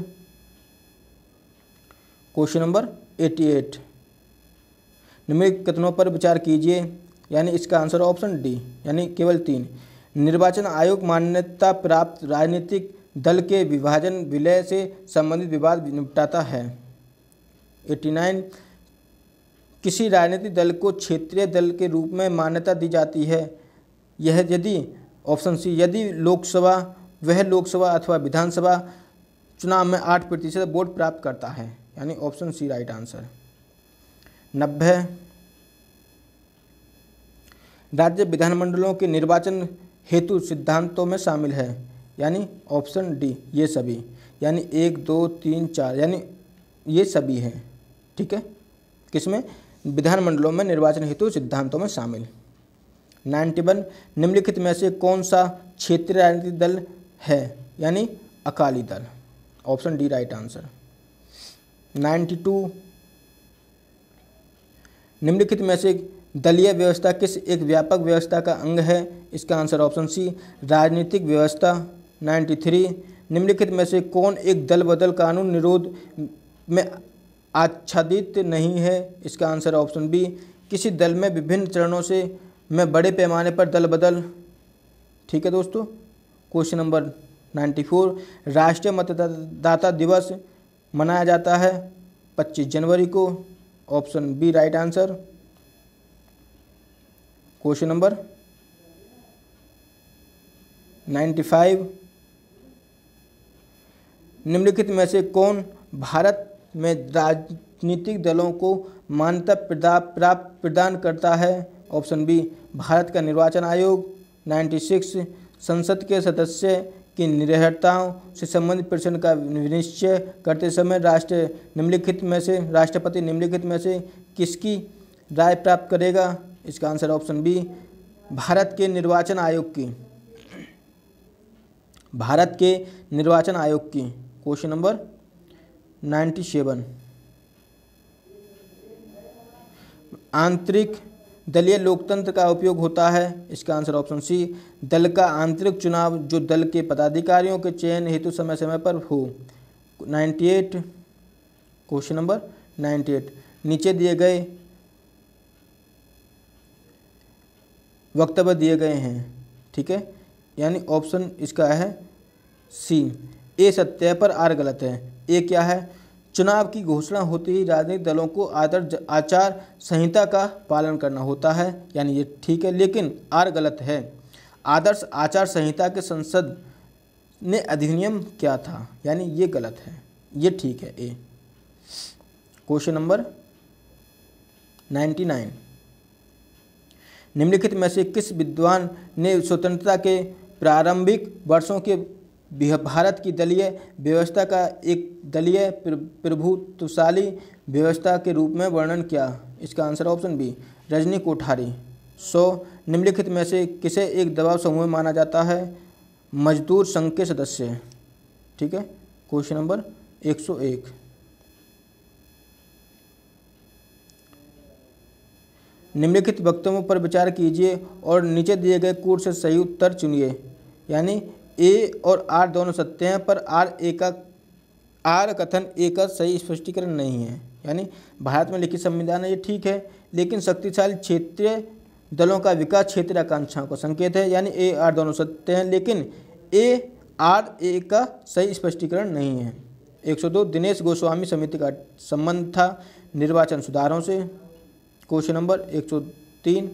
Question number eighty eight. निम्नलिखित कथनों पर विचार कीजिए, यानी इसका आंसर ऑप्शन डी यानी केवल तीन। निर्वाचन आयोग मान्यता प्राप्त राजनीतिक दल के विभाजन विलय से संबंधित विवाद निपटाता है। 89 किसी राजनीतिक दल को क्षेत्रीय दल के रूप में मान्यता दी जाती है। यह यदि ऑप्शन सी यदि लोकसभा, वह लोकसभा अथवा विधानसभा चुनाव में आठ प्रतिशत वोट प्राप्त करता है, यानी ऑप्शन सी राइट आंसर नब्बे। राज्य विधानमंडलों के निर्वाचन हेतु सिद्धांतों में शामिल है, यानी ऑप्शन डी, ये सभी, यानी एक, दो, तीन, चार, यानी ये सभी हैं, ठीक है? किसमें? विधानमंडलों में निर्वाचन हेतु सिद्धांतों में शामिल। नाइन्टी वन, निम्नलिखित में से कौन सा क्षेत्रीय राजनीतिक दल है, यानी Akali Dal? Option D, right answer. Ninety two निम्नलिखित में से दलीय व्यवस्था किस एक व्यापक व्यवस्था का अंग है? इसका आंसर ऑप्शन सी, राजनीतिक व्यवस्था 93 निम्नलिखित में से कौन एक दल बदल कानून निरोध में आच्छादित नहीं है? इसका आंसर ऑप्शन बी, किसी दल में विभिन्न चरणों से में बड़े पैमाने पर दल बदल ठीक है दोस्तों? क्वेश्चन नंबर 94 राष्ट्रीय मतदाता दिवस मनाया जाता है 25 जनवरी को। Option B right answer. Question number 95 निम्नलिखित में से कौन भारत में राजनीतिक दलों को मान्यता प्राप्त प्रदान करता है? ऑप्शन बी, भारत का निर्वाचन आयोग। 96 संसद के सदस्य की निर्भरताओं से संबंधित प्रश्न का निश्चय करते समय राष्ट्र निम्नलिखित में से, राष्ट्रपति निम्नलिखित में से किसकी राय प्राप्त करेगा? इसका आंसर ऑप्शन बी, भारत के निर्वाचन आयोग की। भारत के निर्वाचन आयोग की। Question number ninety seven. आंतरिक दलीय लोकतंत्र का उपयोग होता है। इसका आंसर ऑप्शन सी, दल का आंतरिक चुनाव जो दल के पदाधिकारियों के चयन हेतु समय समय पर हो। 98 क्वेश्चन नंबर 98 नीचे दिए गए वक्तव्य दिए गए हैं, ठीक है? यानी ऑप्शन इसका है सी। ए सत्य पर आर गलत है। ए क्या है? चुनाव की घोषणा होते ही राजनीतिक दलों को आदर्श आचार संहिता का पालन करना होता है। यानी ये ठीक है, लेकिन आर गलत है। आदर्श आचार संहिता के संसद ने अधिनियम क्या था? यानी ये गलत है। ये ठीक है, A. Question number ninety nine. निम्नलिखित में से किस विद्वान ने स्वतंत्रता के प्रारंभिक वर्षों के भारत की दलीय व्यवस्था का एक दलीय प्रभुत्वशाली व्यवस्था के रूप में वर्णन किया। इसका answer option B, Rajni Kothari. So, निम्नलिखित में से किसे एक दबाव समूह माना जाता है? मजदूर संघ के सदस्य। ठीक है? क्वेश्चन नंबर 101 निम्नलिखित वक्तव्यों पर विचार कीजिए और नीचे दिए गए कोर्स से सही उत्तर चुनिए। यानी ए और आर दोनों सत्य हैं, पर आर ए का आर कथन ए का सही स्पष्टीकरण नहीं है। यानी भारत में लिखित संविधान है, ये ठीक है, लेकिन शक्तिशाली क्षेत्रीय दलों का विकास क्षेत्रीय आकांक्षाओं का संकेत है। यानी ए, आर दोनों सत्य हैं, लेकिन ए, आर ए का सही स्पष्टीकरण नहीं है। 102 दिनेश गोस्वामी समिति का संबंध था निर्वाचन सुधारों से। क्वेश्चन नंबर 103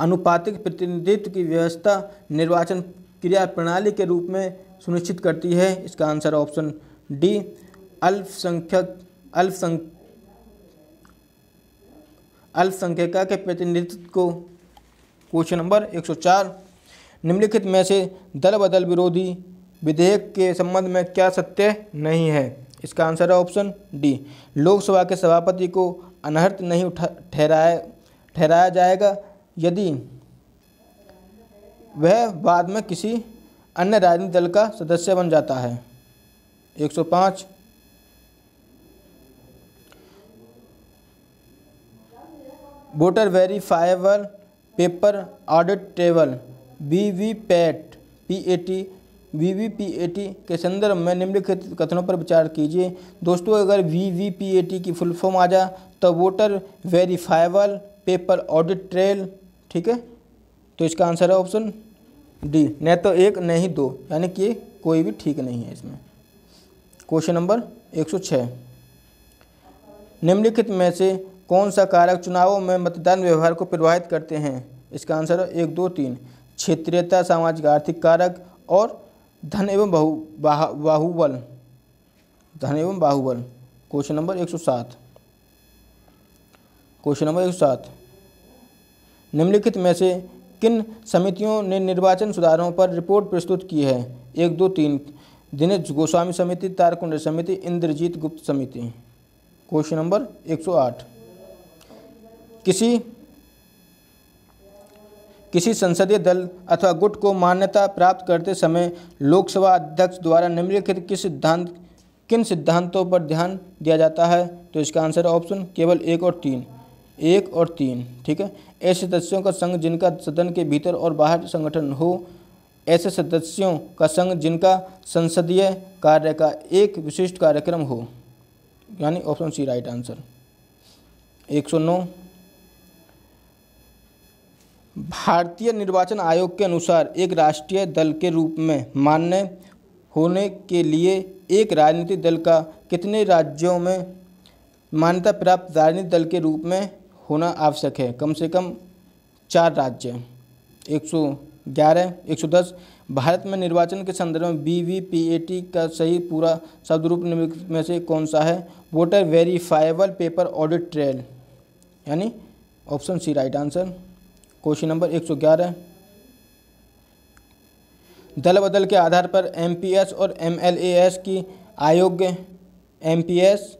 अनुपातिक प्रतिनिधित्व की व्यवस्था निर्वाचन क्रिया प्रणाली के रूप में सुनिश्चित करती है। इसका आंसर ऑप्शन डी, अल्पसंख्यक अल्पसंख्यक अल्पसंख्यका के प्रतिनिधित्व को क्वेश्चन नंबर 104 निम्नलिखित में से दल बदल विरोधी विधेयक के संबंध में क्या सत्य नहीं है? इसका आंसर है ऑप्शन डी, लोकसभा के सभापति को अनर्थ नहीं ठहराया ठहराया जाएगा। यदि वह बाद में किसी अन्य राजनीतिक दल का सदस्य बन जाता है। 105 voter verifiable paper audit table V V PAT P A T V V P A T के संदर्भ में निम्नलिखित कथनों पर विचार कीजिए। दोस्तों, अगर V V P A T की फुल फॉर्म आ जाए तो voter verifiable paper audit trail ठीक है? तो इसका आंसर है ऑप्शन डी न तो एक, न ही दो. यानी कि कोई भी ठीक नहीं है इसमें. क्वेश्चन नंबर 106 निम्नलिखित में से कौन सा कारक चुनावों में मतदान व्यवहार को प्रभावित करते हैं? इसका आंसर है एक, दो, तीन. क्षेत्रीयता, सामाजिक, आर्थिक कारक और धन एवं बहु बाहुबल. धन एवं बाहुबल. क्वेश्चन नंबर 107 क्वेश्चन नंबर 107 निम्नलिखित में से किन समितियों ने निर्वाचन सुधारों पर रिपोर्ट प्रस्तुत की है? एक, दो, तीन। दिनेश गोस्वामी समिति तारकुंड समिति, इंद्रजीत गुप्त समिति। क्वेश्चन नंबर 108 किसी किसी संसदीय दल अथवा गुट को मान्यता प्राप्त करते समय लोकसभा अध्यक्ष द्वारा निम्नलिखित किस सिद्धांत, किन सिद्धांतों पर ध्यान दिया जाता है? तो इसका आंसर ऑप्शन केवल एक और तीन। एक और तीन, ठीक है? ऐसे सदस्यों का संघ जिनका सदन के भीतर और बाहर संगठन हो, ऐसे सदस्यों का संघ जिनका संसदीय कार्य का एक विशिष्ट कार्यक्रम हो। यानी ऑप्शन सी राइट आंसर 109 भारतीय निर्वाचन आयोग के अनुसार एक राष्ट्रीय दल के रूप में मान्य होने के लिए एक राजनीतिक दल का कितने राज्यों में मान्यता प्राप्त राजनीतिक दल के रूप में होना आवश्यक है। कम से कम चार राज्य। एक सौ ग्यारह, एक सौ दस। भारत में निर्वाचन के संदर्भ में B V P A T का सही पूरा शब्द रूप में से कौन सा है? Voter verifiable paper audit trail यानी option C right answer question number एक सौ ग्यारह। दल बदल के आधार पर एमपीएस और एमएलएएस की आयोग्य एमपीएस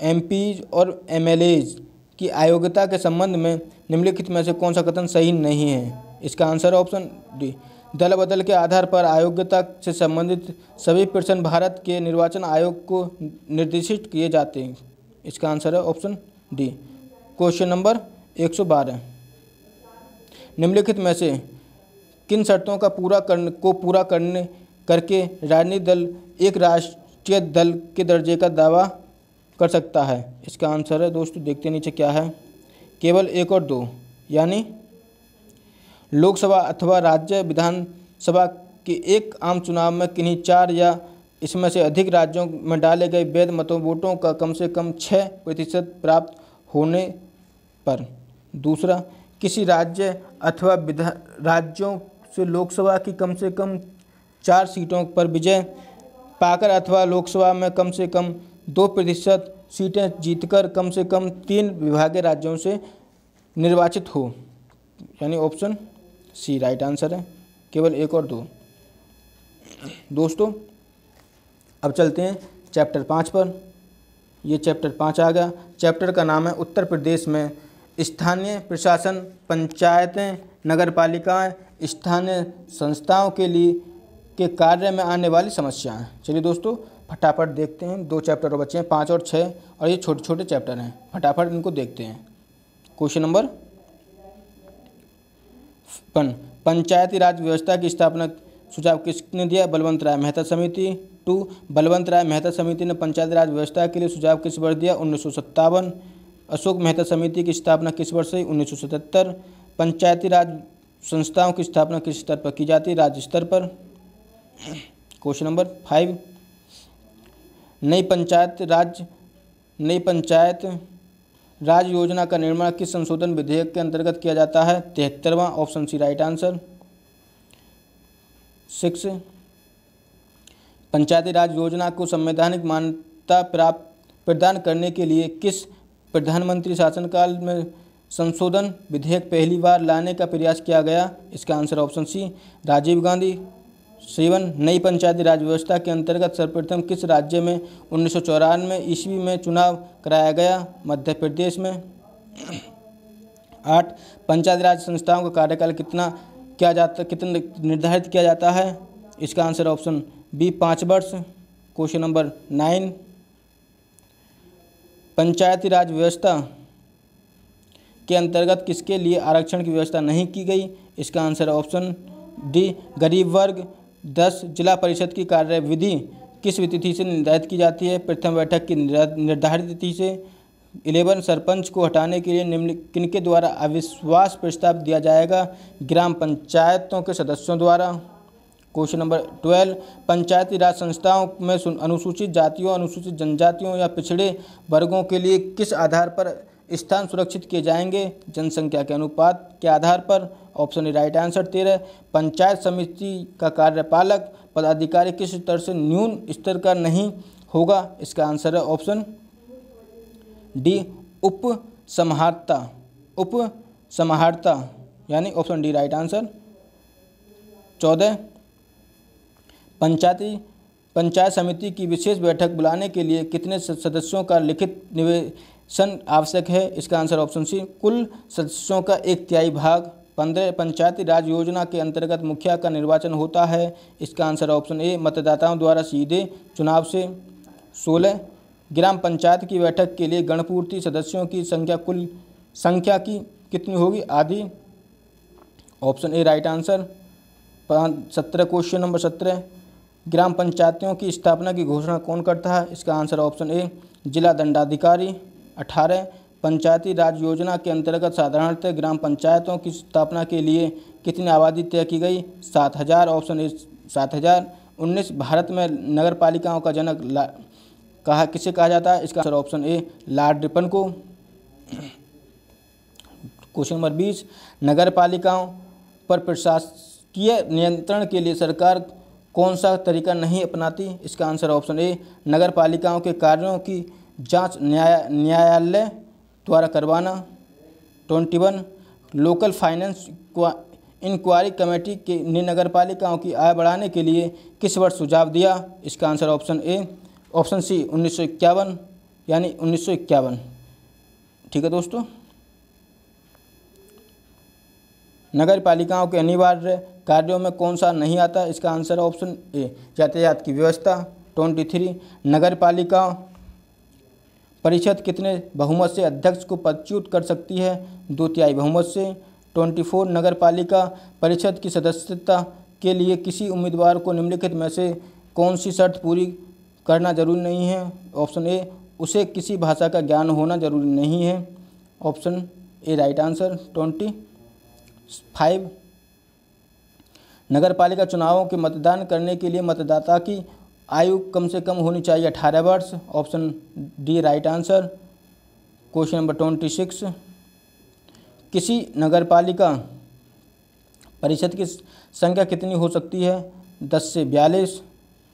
एमपीज और एमएलएज की अयोग्यता के संबंध में निम्नलिखित में से कौन सा कथन सही नहीं है? इसका आंसर ऑप्शन डी दल बदल के आधार पर अयोग्यता से संबंधित सभी प्रश्न भारत के निर्वाचन आयोग को निर्देशित किए जाते हैं। इसका आंसर है ऑप्शन डी क्वेश्चन नंबर 112 निम्नलिखित में से किन शर्तों का पूरा करने को पूरा करने, करके राजनीतिक दल, एक राष्ट्रीय दल के दर्जे का दावा कर सकता है। इसका आंसर है दोस्तों, देखते नीचे क्या है। केवल एक और दो, यानी लोकसभा अथवा राज्य विधानसभा के एक आम चुनाव में किन्हीं चार या इसमें से अधिक राज्यों में डाले गए वैध मतों, वोटों का कम से कम छः प्रतिशत प्राप्त होने पर। दूसरा, किसी राज्य अथवा विधा, राज्यों से लोकसभा की कम से कम चार सीटों पर विजय पाकर अथवा लोकसभा में कम से कम दो प्रतिशत सीटें जीतकर कम से कम तीन विभागीय राज्यों से निर्वाचित हो। यानी ऑप्शन सी राइट आंसर है। केवल एक और दो। दोस्तों, अब चलते हैं चैप्टर पाँच पर। ये चैप्टर पाँच आ गया। चैप्टर का नाम है उत्तर प्रदेश में स्थानीय प्रशासन, पंचायतें नगर पालिकाएँ स्थानीय संस्थाओं के लिए, के कार्य में आने वाली समस्याएँ। चलिए दोस्तों फटाफट देखते हैं। दो चैप्टर और बच्चे हैं, पाँच और छः और ये छोटे छोटे चैप्टर हैं। फटाफट इनको देखते हैं। क्वेश्चन नंबर पन पंचायती राज व्यवस्था की स्थापना सुझाव किसने दिया? बलवंत राय मेहता समिति। टू, बलवंत राय मेहता समिति ने पंचायती राज व्यवस्था के लिए सुझाव किस वर्ष दिया? उन्नीस सौ सत्तावन। अशोक मेहता समिति की स्थापना किस वर्ष हुई? उन्नीस पंचायती राज संस्थाओं की स्थापना किस स्तर पर की जाती? है राज्य स्तर पर। क्वेश्चन नंबर फाइव नई पंचायत राज, नई पंचायत राज योजना का निर्माण किस संशोधन विधेयक के अंतर्गत किया जाता है? तिहत्तरवां option C right answer. Six, Panchayati Raj योजना को संवैधानिक मान्यता प्राप्त, प्रदान करने के लिए किस प्रधानमंत्री शासनकाल में संशोधन विधेयक पहली बार लाने का प्रयास किया गया? इसका answer option C Rajiv Gandhi. Seven नई पंचायती राज व्यवस्था के अंतर्गत सर्वप्रथम किस राज्य में उन्नीस सौ चौरानवे ईस्वी में चुनाव कराया गया? मध्य प्रदेश में। आठ, पंचायती राज संस्थाओं का कार्यकाल कितना किया जाता, कितना निर्धारित किया जाता है? इसका आंसर ऑप्शन बी, पाँच वर्ष। Question number nine, Panchayati Raj व्यवस्था के अंतर्गत किसके लिए आरक्षण की व्यवस्था नहीं की गई? इसका आंसर ऑप्शन डी, गरीब वर्ग। दस जिला परिषद की कार्यविधि किस तिथि से निर्धारित की जाती है? प्रथम बैठक की निर्धारित तिथि से इलेवन सरपंच को हटाने के लिए निम्न, किनके द्वारा अविश्वास प्रस्ताव दिया जाएगा? ग्राम पंचायतों के सदस्यों द्वारा। Question number twelve, Panchayati Raj संस्थाओं में अनुसूचित जातियों, अनुसूचित जनजातियों या पिछड़े वर्गों के लिए किस आधार पर स्थान सुरक्षित किए जाएँगे? जनसंख्या के अनुपात के आधार पर। ऑप्शन राइट आंसर तेरह, पंचायत समिति का कार्यपालक, पदाधिकारी किस स्तर से न्यून स्तर का नहीं होगा? इसका आंसर है ऑप्शन डी उप संहारता उप समाहर्ता, यानी ऑप्शन डी राइट आंसर चौदह, पंचायती, पंचायत समिति की विशेष बैठक बुलाने के लिए कितने सदस्यों का लिखित निवेशन आवश्यक है? इसका आंसर ऑप्शन सी कुल सदस्यों का एक तिहाई भाग। पंद्रह पंचायती राज योजना के अंतर्गत मुखिया का निर्वाचन होता है। इसका आंसर ऑप्शन ए, मतदाताओं द्वारा सीधे चुनाव से। सोलह, ग्राम पंचायत की बैठक के लिए गणपूर्ति सदस्यों की संख्या कुल, संख्या की कितनी होगी? आदि ऑप्शन ए, राइट आंसर। सत्रह, क्वेश्चन नंबर सत्रह। ग्राम पंचायतों की स्थापना की घोषणा कौन करता है? इसका आंसर ऑप्शन ए, जिला दंडाधिकारी। अठारह पंचायती राज योजना के अंतर्गत साधारणतः ग्राम पंचायतों की स्थापना के लिए कितनी आबादी तय की गई? सात हज़ार, ऑप्शन ए सात हज़ार। उन्नीस, भारत में नगर पालिकाओं का जनक कहा, किसे कहा जाता है? इसका answer option A, Lord Ripon को। क्वेश्चन नंबर बीस नगर पालिकाओं पर प्रशासकीय नियंत्रण के लिए सरकार कौन सा तरीका नहीं अपनाती? इसका आंसर ऑप्शन ए नगर पालिकाओं के कार्यों की जाँच न्याय, न्यायालय द्वारा करवाना। Twenty one, local finance inquiry committee के ने नगर पालिकाओं की आय बढ़ाने के लिए किस वर्ष सुझाव दिया? इसका answer option A, option C, उन्नीस सौ इक्यावन, यानी उन्नीस सौ इक्यावन। ठीक है दोस्तों? नगर पालिकाओं के अनिवार्य कार्यों में कौन सा नहीं आता? इसका आंसर ऑप्शन ए, यातायात की व्यवस्था। ट्वेंटी थ्री नगर पालिका परिषद कितने बहुमत से अध्यक्ष को पदच्युत कर सकती है? दो तिहाई बहुमत से। ट्वेंटी फोर नगर पालिका परिषद की सदस्यता के लिए किसी उम्मीदवार को निम्नलिखित में से कौन सी शर्त पूरी करना ज़रूरी नहीं है? ऑप्शन ए, उसे किसी भाषा का ज्ञान होना ज़रूरी नहीं है। Option A, right answer. Twenty five नगर पालिका चुनावों के मतदान करने के लिए मतदाता की आयु कम से कम होनी चाहिए अठारह वर्ष। Option D right answer question number twenty six किसी नगर पालिका परिषद की संख्या कितनी हो सकती है? दस से बयालीस।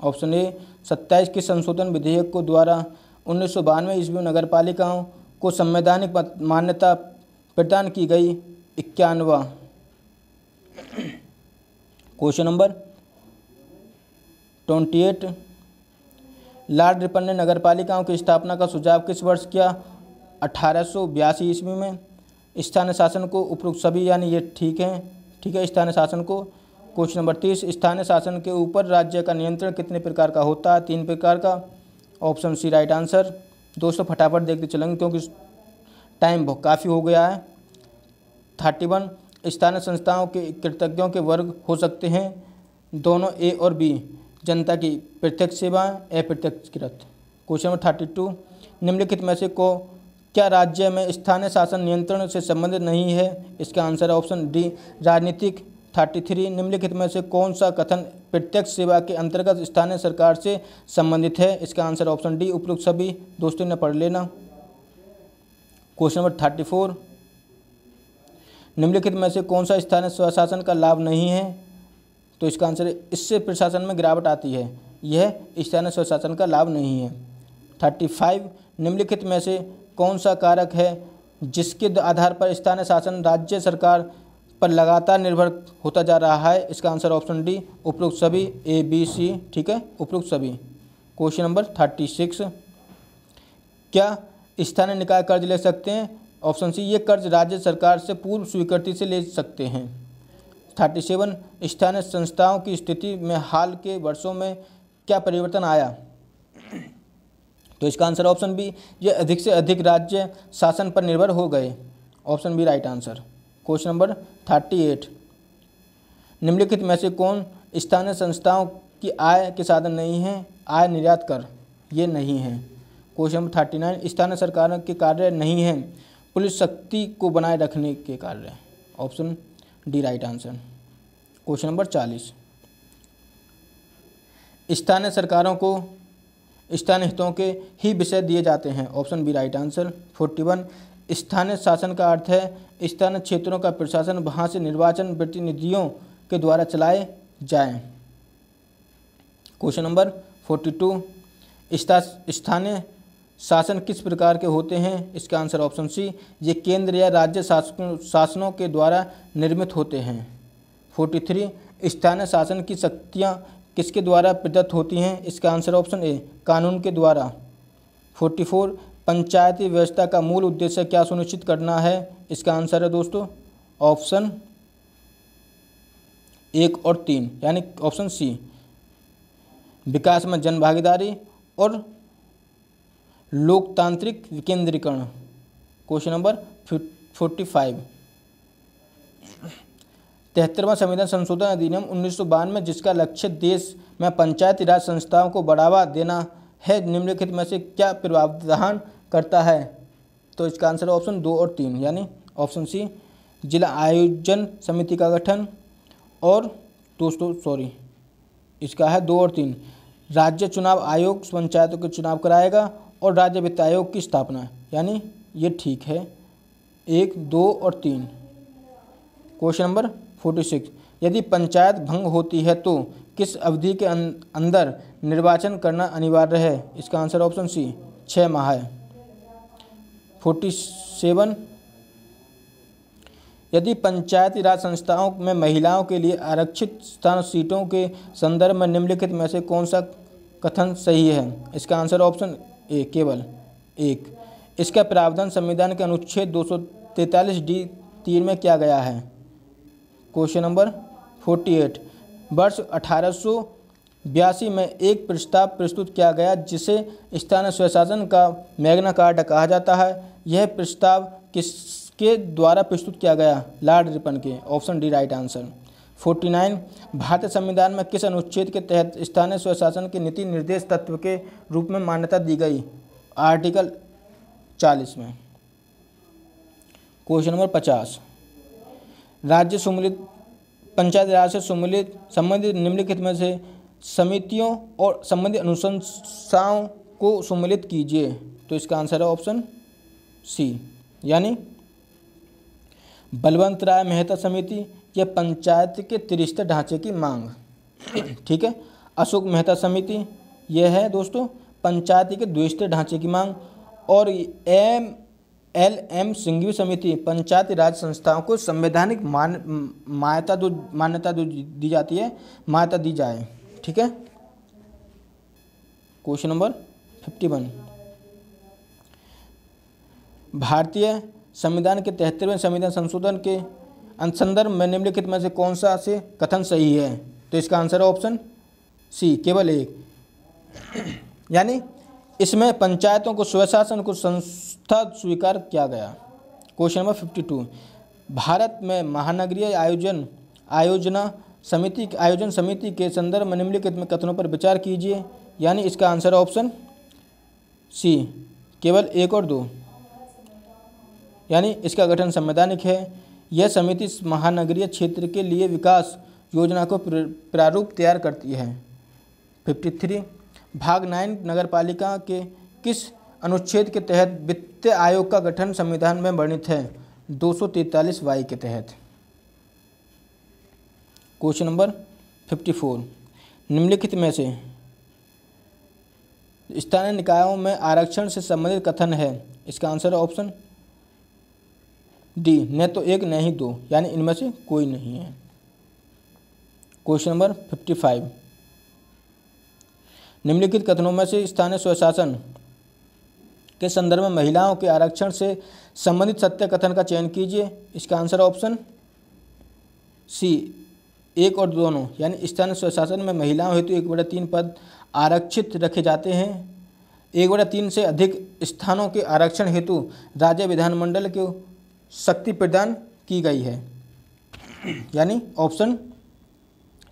ऑप्शन ए, सत्ताईस के संशोधन विधेयक को द्वारा उन्नीस सौ बानवे ईस्वी नगर पालिकाओं को संवैधानिक मान्यता प्रदान की गई। इक्यानवा। Question number twenty eight Lord Ripon ने नगर पालिकाओं की स्थापना का सुझाव किस वर्ष किया? अठारह सौ बयासी ईस्वी में। स्थानीय शासन को उपरोक्त सभी, यानी ये ठीक है ठीक है, स्थानीय शासन को। क्वेश्चन नंबर तीस, स्थानीय शासन के ऊपर राज्य का नियंत्रण कितने प्रकार का होता है? तीन प्रकार का। Option C, right answer. दोस्तों, फटाफट देखते चलेंगे, क्योंकि टाइम काफ़ी हो गया है। थर्टी वन स्थानीय संस्थाओं के कृतज्ञों के वर्ग हो सकते हैं। दोनों ए और बी। जनता की प्रत्यक्ष सेवाएँ अप्रत्यक्षकृत क्वेश्चन नंबर थर्टी टू निम्नलिखित में से को क्या राज्य में स्थानीय शासन नियंत्रण से संबंधित नहीं है? इसका आंसर ऑप्शन डी, राजनीतिक। थर्टी थ्री निम्नलिखित में से कौन सा कथन प्रत्यक्ष सेवा के अंतर्गत स्थानीय सरकार से संबंधित है? इसका आंसर ऑप्शन डी उपयुक्त सभी। दोस्तों ने पढ़ लेना। क्वेश्चन नंबर थर्टी फोर निम्नलिखित में से कौन सा स्थानीय स्वशासन का लाभ नहीं है? तो इसका आंसर इससे प्रशासन में गिरावट आती है। यह स्थानीय स्वशासन का लाभ नहीं है। थर्टी फाइव निम्नलिखित में से कौन सा कारक है जिसके आधार पर स्थानीय शासन राज्य सरकार पर लगातार निर्भर होता जा रहा है? इसका आंसर ऑप्शन डी उपरोक्त सभी ए बी सी ठीक है? उपरोक्त सभी। क्वेश्चन नंबर थर्टी सिक्स क्या स्थानीय निकाय कर्ज ले सकते हैं? ऑप्शन सी ये कर्ज राज्य सरकार से पूर्व स्वीकृति से ले सकते हैं। थर्टी सेवन स्थानीय संस्थाओं की स्थिति में हाल के वर्षों में क्या परिवर्तन आया? तो इसका आंसर ऑप्शन बी, ये अधिक से अधिक राज्य शासन पर निर्भर हो गए। Option B right answer. Question number thirty eight निम्नलिखित में से कौन स्थानीय संस्थाओं की आय के साधन नहीं है? आय निर्यात कर। ये नहीं है। क्वेश्चन नंबर थर्टी नाइन स्थानीय सरकार के कार्य नहीं है। पुलिस शक्ति को बनाए रखने के कार्य। Option D right answer. Question number चालीस। स्थानीय सरकारों को, स्थानीय हितों के ही विषय दिए जाते हैं। Option B right answer. Forty one स्थानीय शासन का अर्थ है, स्थानीय क्षेत्रों का प्रशासन वहाँ से निर्वाचन प्रतिनिधियों के द्वारा चलाए जाए। क्वेश्चन नंबर फोर्टी टू स्थानीय शासन किस प्रकार के होते हैं? इसका आंसर ऑप्शन सी, ये केंद्र या राज्य शासकों, शासनों के द्वारा निर्मित होते हैं। फोर्टी थ्री, स्थानीय शासन की शक्तियाँ किसके द्वारा प्रदत्त होती हैं? इसका आंसर ऑप्शन ए, कानून के द्वारा। फोर्टी फोर, पंचायती व्यवस्था का मूल उद्देश्य क्या सुनिश्चित करना है? इसका आंसर है दोस्तों, ऑप्शन एक और तीन, यानी ऑप्शन सी, विकास में जन भागीदारी और लोकतांत्रिक विकेंद्रीकरण क्वेश्चन नंबर फोर्टी फाइव तिहत्तरवां संविधान संशोधन अधिनियम उन्नीस में जिसका लक्ष्य देश में पंचायती राज संस्थाओं को बढ़ावा देना है, निम्नलिखित में से क्या प्रावधान करता है? तो इसका आंसर ऑप्शन दो और तीन, यानी ऑप्शन सी जिला आयोजन समिति का गठन और दोस्तों सॉरी इसका है दो और तीन। राज्य चुनाव आयोग पंचायतों के चुनाव कराएगा और राज्य वित्त आयोग की स्थापना यानी ये ठीक है। एक दो और तीन। क्वेश्चन नंबर फोर्टी सिक्स यदि पंचायत भंग होती है तो किस अवधि के अं-, अंदर निर्वाचन करना अनिवार्य है? इसका आंसर ऑप्शन सी छः माह है। फोर्टी सेवन यदि पंचायती राज संस्थाओं में महिलाओं के लिए आरक्षित स्थान सीटों के संदर्भ में निम्नलिखित में से कौन सा कथन सही है? इसका आंसर ऑप्शन ए, केवल एक। इसका प्रावधान संविधान के अनुच्छेद 243 डी तीन में किया गया है। Question number forty eight. वर्ष अठारह बयासी में एक प्रस्ताव प्रस्तुत किया गया, जिसे स्थानीय स्वशासन का मैग्ना कार्ड कहा जाता है। यह प्रस्ताव किसके द्वारा प्रस्तुत किया गया? लॉर्ड रिपन के। Option D, right answer. 49 भारतीय संविधान में किस अनुच्छेद के तहत स्थानीय स्वशासन के नीति निर्देश तत्व के रूप में मान्यता दी गई? आर्टिकल 40 में। क्वेश्चन नंबर 50 राज्य सम्मिलित, पंचायत राज से सम्मिलित, संबंधित निम्नलिखित में से समितियों और संबंधित अनुशंसाओं को सम्मिलित कीजिए। तो इसका आंसर है ऑप्शन सी, यानी बलवंत राय मेहता समिति या पंचायत के त्रिस्तर ढांचे की मांग। ठीक है? अशोक मेहता समिति, यह है दोस्तों, पंचायती के द्विस्तर ढांचे की मांग और एम एल एम सिंघवी समिति, पंचायती राज संस्थाओं को संवैधानिक मान, मान्यता दो मान्यता दो, दी जाती है, मान्यता दी जाए। ठीक है? Question number fifty one. भारतीय संविधान के तिहत्तरवें संविधान संशोधन के संदर्भ में निम्नलिखित में से कौन सा से कथन सही है? तो इसका आंसर है ऑप्शन सी केवल एक। यानी इसमें पंचायतों को स्वशासन को संस्था स्वीकार किया गया। Question number fifty two Bharat में महानगरीय आयोजन, आयोजना समिति, आयोजन समिति के संदर्भ में निम्नलिखित में कथनों पर विचार कीजिए। यानी इसका आंसर ऑप्शन सी केवल एक और दो। यानी इसका गठन संवैधानिक है। यह समिति महानगरीय क्षेत्र के लिए विकास योजना को प्रारूप तैयार करती है। फिफ्टी थ्री, भाग नाइन नगर पालिका के किस अनुच्छेद के तहत वित्त आयोग का गठन संविधान में वर्णित है? दो सौ तैंतालीस वाई के तहत। क्वेश्चन नंबर फिफ्टी फोर, निम्नलिखित में से स्थानीय निकायों में आरक्षण से संबंधित कथन है? इसका आंसर ऑप्शन डी, न तो एक, न ही दो, यानी इनमें से कोई नहीं है। क्वेश्चन नंबर फिफ्टी फाइव निम्नलिखित कथनों में से स्थानीय स्वशासन के संदर्भ में महिलाओं के आरक्षण से संबंधित सत्य कथन का चयन कीजिए। इसका आंसर ऑप्शन सी एक और दोनों, यानी स्थानीय स्वशासन में महिलाओं हेतु एक बड़े तीन पद आरक्षित रखे जाते हैं। एक बड़े तीन से अधिक स्थानों के आरक्षण हेतु राज्य विधानमंडल के शक्ति प्रदान की गई है। यानी ऑप्शन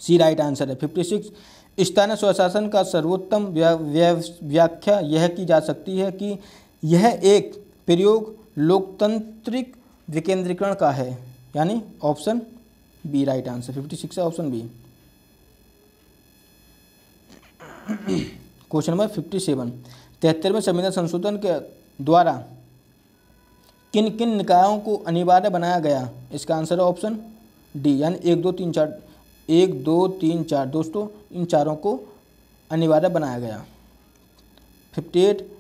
सी राइट आंसर है। फिफ्टी सिक्स स्थानीय स्वशासन का सर्वोत्तम व्याख्या यह की जा सकती है कि यह एक प्रयोग लोकतांत्रिक विकेंद्रीकरण का है। यानी option B right answer fifty six है option B. Question number fifty seven तिहत्तरवें संविधान संशोधन के द्वारा किन किन निकायों को अनिवार्य बनाया गया? इसका आंसर है ऑप्शन डी, यानी एक, दो, तीन, चार, एक, दो, तीन, चार। दोस्तों, इन चारों को अनिवार्य बनाया गया। फिफ्टी एट,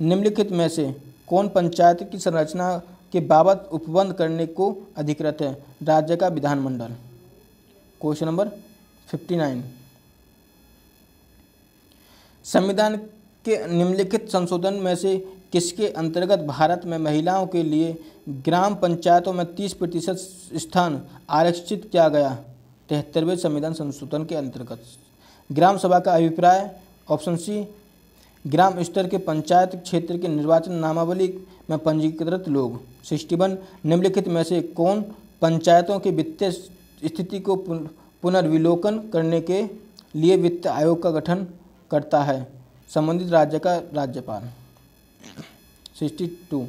निम्नलिखित में से कौन पंचायत की संरचना के बाबत उपबंध करने को अधिकृत है? राज्य का विधानमंडल। Question number fifty nine. संविधान के निम्नलिखित संशोधन में से किसके अंतर्गत भारत में महिलाओं के लिए ग्राम पंचायतों में 30 प्रतिशत स्थान आरक्षित किया गया? तिहत्तरवें संविधान संशोधन के अंतर्गत। ग्राम सभा का अभिप्राय? ऑप्शन सी, ग्राम स्तर के पंचायत क्षेत्र के निर्वाचन नामावली में पंजीकृत लोग। सिक्सटी निम्नलिखित में से कौन पंचायतों की वित्तीय स्थिति को पुनर्विलोकन करने के लिए वित्त आयोग का गठन करता है? संबंधित राज्य का राज्यपाल। Sixty two.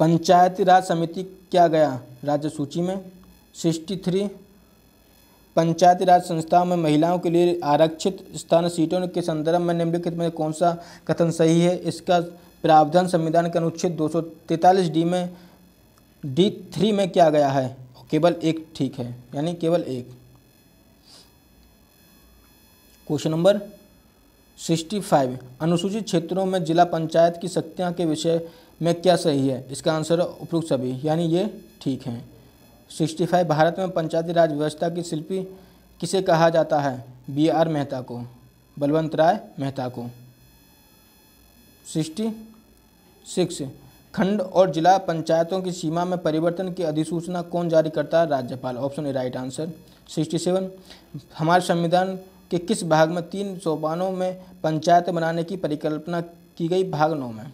पंचायती राज समिति क्या गया? राज्य सूची में सिक्सटी थ्री। पंचायती राज संस्थाओं में महिलाओं के लिए आरक्षित स्थान सीटों के संदर्भ में निम्नलिखित में कौन सा कथन सही है? इसका प्रावधान संविधान के अनुच्छेद दो डी में डी थ्री में क्या गया है? केवल एक ठीक है, यानी केवल एक। क्वेश्चन नंबर सिक्सटी फाइव, अनुसूचित क्षेत्रों में जिला पंचायत की शक्तियाँ के विषय में क्या सही है? इसका आंसर उपयुक्त सभी, यानी ये ठीक है। सिक्सटी फाइव, भारत में पंचायती राज व्यवस्था की शिल्पी किसे कहा जाता है? बी आर मेहता को, बलवंत राय मेहता को। सिक्सटी सिक्स, खंड और जिला पंचायतों की सीमा में परिवर्तन की अधिसूचना कौन जारी करता है? राज्यपाल, option A right answer. Sixty seven, हमारे संविधान के किस भाग में तीन सोपानों में पंचायत बनाने की परिकल्पना की गई भाग नौ में?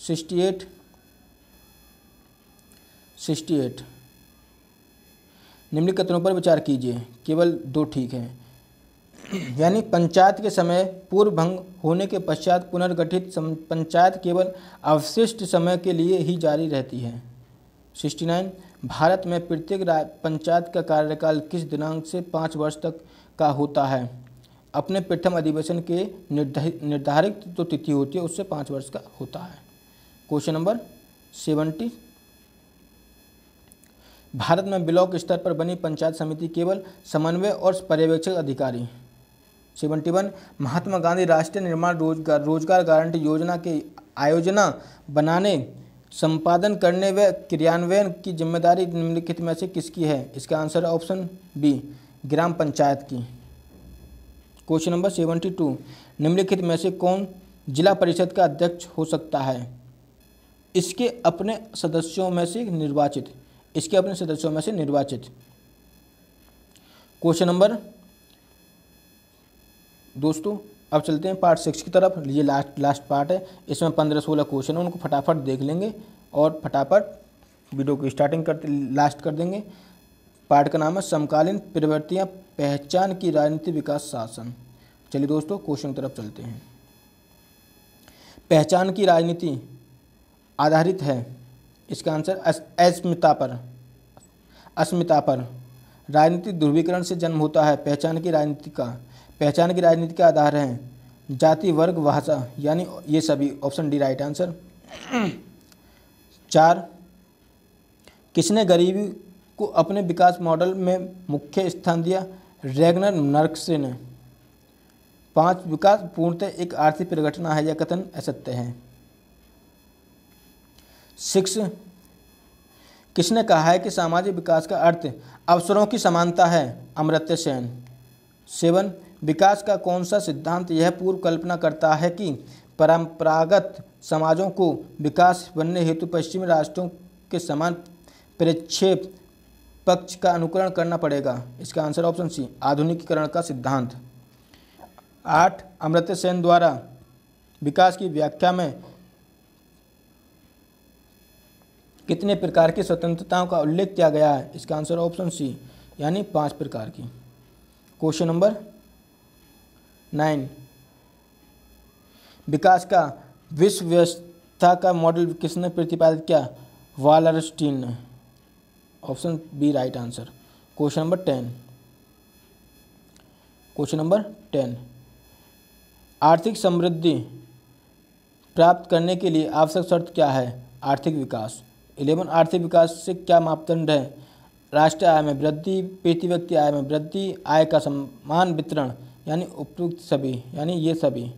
Sixty eight. Sixty eight. निम्न कथनों पर विचार कीजिए, केवल दो ठीक है। यानी पंचायत के समय पूर्व भंग होने के पश्चात पुनर्गठित पंचायत केवल अवशिष्ट समय के लिए ही जारी रहती है। Sixty nine. भारत में प्रत्येक पंचायत का कार्यकाल किस दिनांक से पाँच वर्ष तक का होता है। अपने प्रथम अधिवेशन के निर्धारित तो तिथि होती है, उससे पाँच वर्ष का होता है। क्वेश्चन नंबर सेवेंटी भारत में ब्लॉक स्तर पर बनी पंचायत समिति केवल समन्वय और पर्यवेक्षक अधिकारी। Seventy one. महात्मा गांधी राष्ट्रीय निर्माण रोज़गार रोज़गार गारंटी योजना के आयोजना बनाने, संपादन करने व क्रियान्वयन की ज़िम्मेदारी निम्नलिखित में से किसकी है? इसका आंसर ऑप्शन बी। ग्राम पंचायत की। Question number seventy two. निम्नलिखित में से कौन जिला परिषद का अध्यक्ष हो सकता है? इसके अपने सदस्यों में से निर्वाचित। इसके अपने सदस्यों में से निर्वाचित। क्वेश्चन नंबर दोस्तों, अब चलते हैं पार्ट सिक्स की तरफ़। ये लास्ट लास्ट पार्ट है। इसमें पंद्रह सोलह क्वेश्चन है, उनको फटाफट देख लेंगे और फटाफट वीडियो को स्टार्टिंग करते, लास्ट कर देंगे। पार्ट का नाम है समकालीन प्रवृत्तियाँ पहचान की राजनीति विकास शासन। चलिए दोस्तों क्वेश्चन की तरफ़ चलते हैं। पहचान की राजनीति आधारित है। इसका आंसर अस्मिता पर। अस्मिता पर। राजनीतिक ध्रुवीकरण से जन्म होता है। पहचान की राजनीति का, पहचान की राजनीति का आधार है। जाति, वर्ग, भाषा, यानी ये सभी। ऑप्शन डी राइट आंसर चार, किसने गरीबी को अपने विकास मॉडल में मुख्य स्थान दिया रेगनर नर्कसे ने। पाँच, विकास पूर्णतः एक आर्थिक परिघटना है यह कथन असत्य है? सिक्स, किसने कहा है कि सामाजिक विकास का अर्थ अवसरों की समानता है? अमृत्य सेन। सेवन, विकास का कौन सा सिद्धांत यह पूर्व कल्पना करता है कि परंपरागत समाजों को विकास बनने हेतु पश्चिमी राष्ट्रों के समान परिक्षेप पक्ष का अनुकरण करना पड़ेगा। इसका आंसर ऑप्शन सी, आधुनिकीकरण का सिद्धांत। आठ अमृत सेन द्वारा विकास की व्याख्या में कितने प्रकार की स्वतंत्रताओं का उल्लेख किया गया है? इसका आंसर ऑप्शन सी, यानी पाँच प्रकार की। क्वेश्चन नंबर नाइन, विकास का विश्व व्यवस्था का मॉडल किसने प्रतिपादित किया? वालरस्टीन ने। Option B right answer. Question number ten. Question number ten. आर्थिक समृद्धि प्राप्त करने के लिए आवश्यक शर्त क्या है? आर्थिक विकास। इलेवन, आर्थिक विकास से क्या मापदंड है? राष्ट्रीय आय में वृद्धि प्रति व्यक्ति आय में वृद्धि, आय का समान वितरण, यानी उपयुक्त सभी, यानी ये सभी।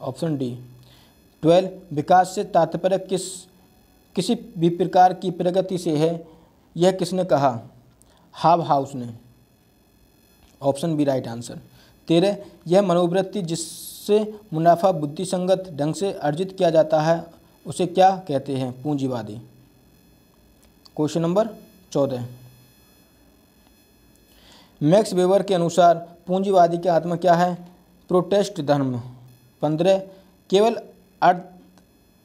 Option D. ट्वेल्व, विकास से तात्पर्य किस, किसी भी प्रकार की प्रगति से है? यह किसने कहा? हाव हाउस ने। Option B right answer. तेरह यह मनोवृत्ति जिससे मुनाफा बुद्धिसंगत ढंग से अर्जित किया जाता है, उसे क्या कहते हैं? पूंजीवादी। क्वेश्चन नंबर चौदह। मैक्स वेबर के अनुसार पूंजीवादी की आत्मा क्या है? प्रोटेस्ट धर्म। पंद्रह, केवल अर्थ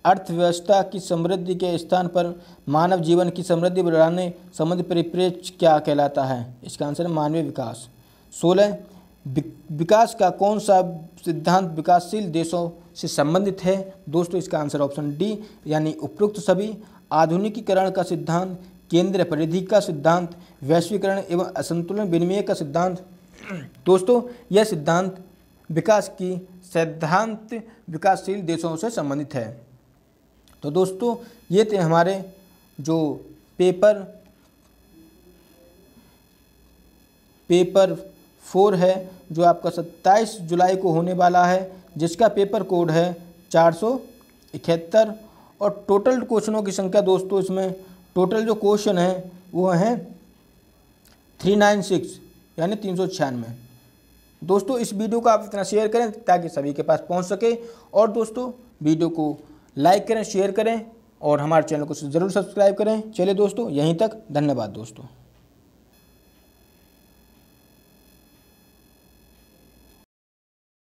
अर्थव्यवस्था की समृद्धि के स्थान पर मानव जीवन की समृद्धि बढ़ाने संबंधी परिप्रेक्ष्य क्या कहलाता है? इसका आंसर है मानवीय विकास। सोलह विकास का कौन सा सिद्धांत विकासशील देशों से संबंधित है? दोस्तों, इसका आंसर ऑप्शन डी, यानी उपरोक्त सभी आधुनिकीकरण का सिद्धांत, केंद्र परिधि का सिद्धांत, वैश्वीकरण एवं असंतुलन विनिमय का सिद्धांत। दोस्तों, यह सिद्धांत विकास की सिद्धांत विकासशील देशों से संबंधित है। तो दोस्तों, ये थे हमारे जो पेपर पेपर फोर है, जो आपका सत्ताईस जुलाई को होने वाला है, जिसका पेपर कोड है चार सौ इकहत्तर। और टोटल क्वेश्चनों की संख्या दोस्तों, इसमें टोटल जो क्वेश्चन है, वो हैं थ्री नाइन सिक्स, यानी तीन सौ छियानवे। दोस्तों, इस वीडियो को आप इतना शेयर करें ताकि सभी के पास पहुँच सके। और दोस्तों, वीडियो को लाइक करें, शेयर करें और हमारे चैनल को ज़रूर सब्सक्राइब करें। चलिए दोस्तों, यहीं तक। धन्यवाद दोस्तों।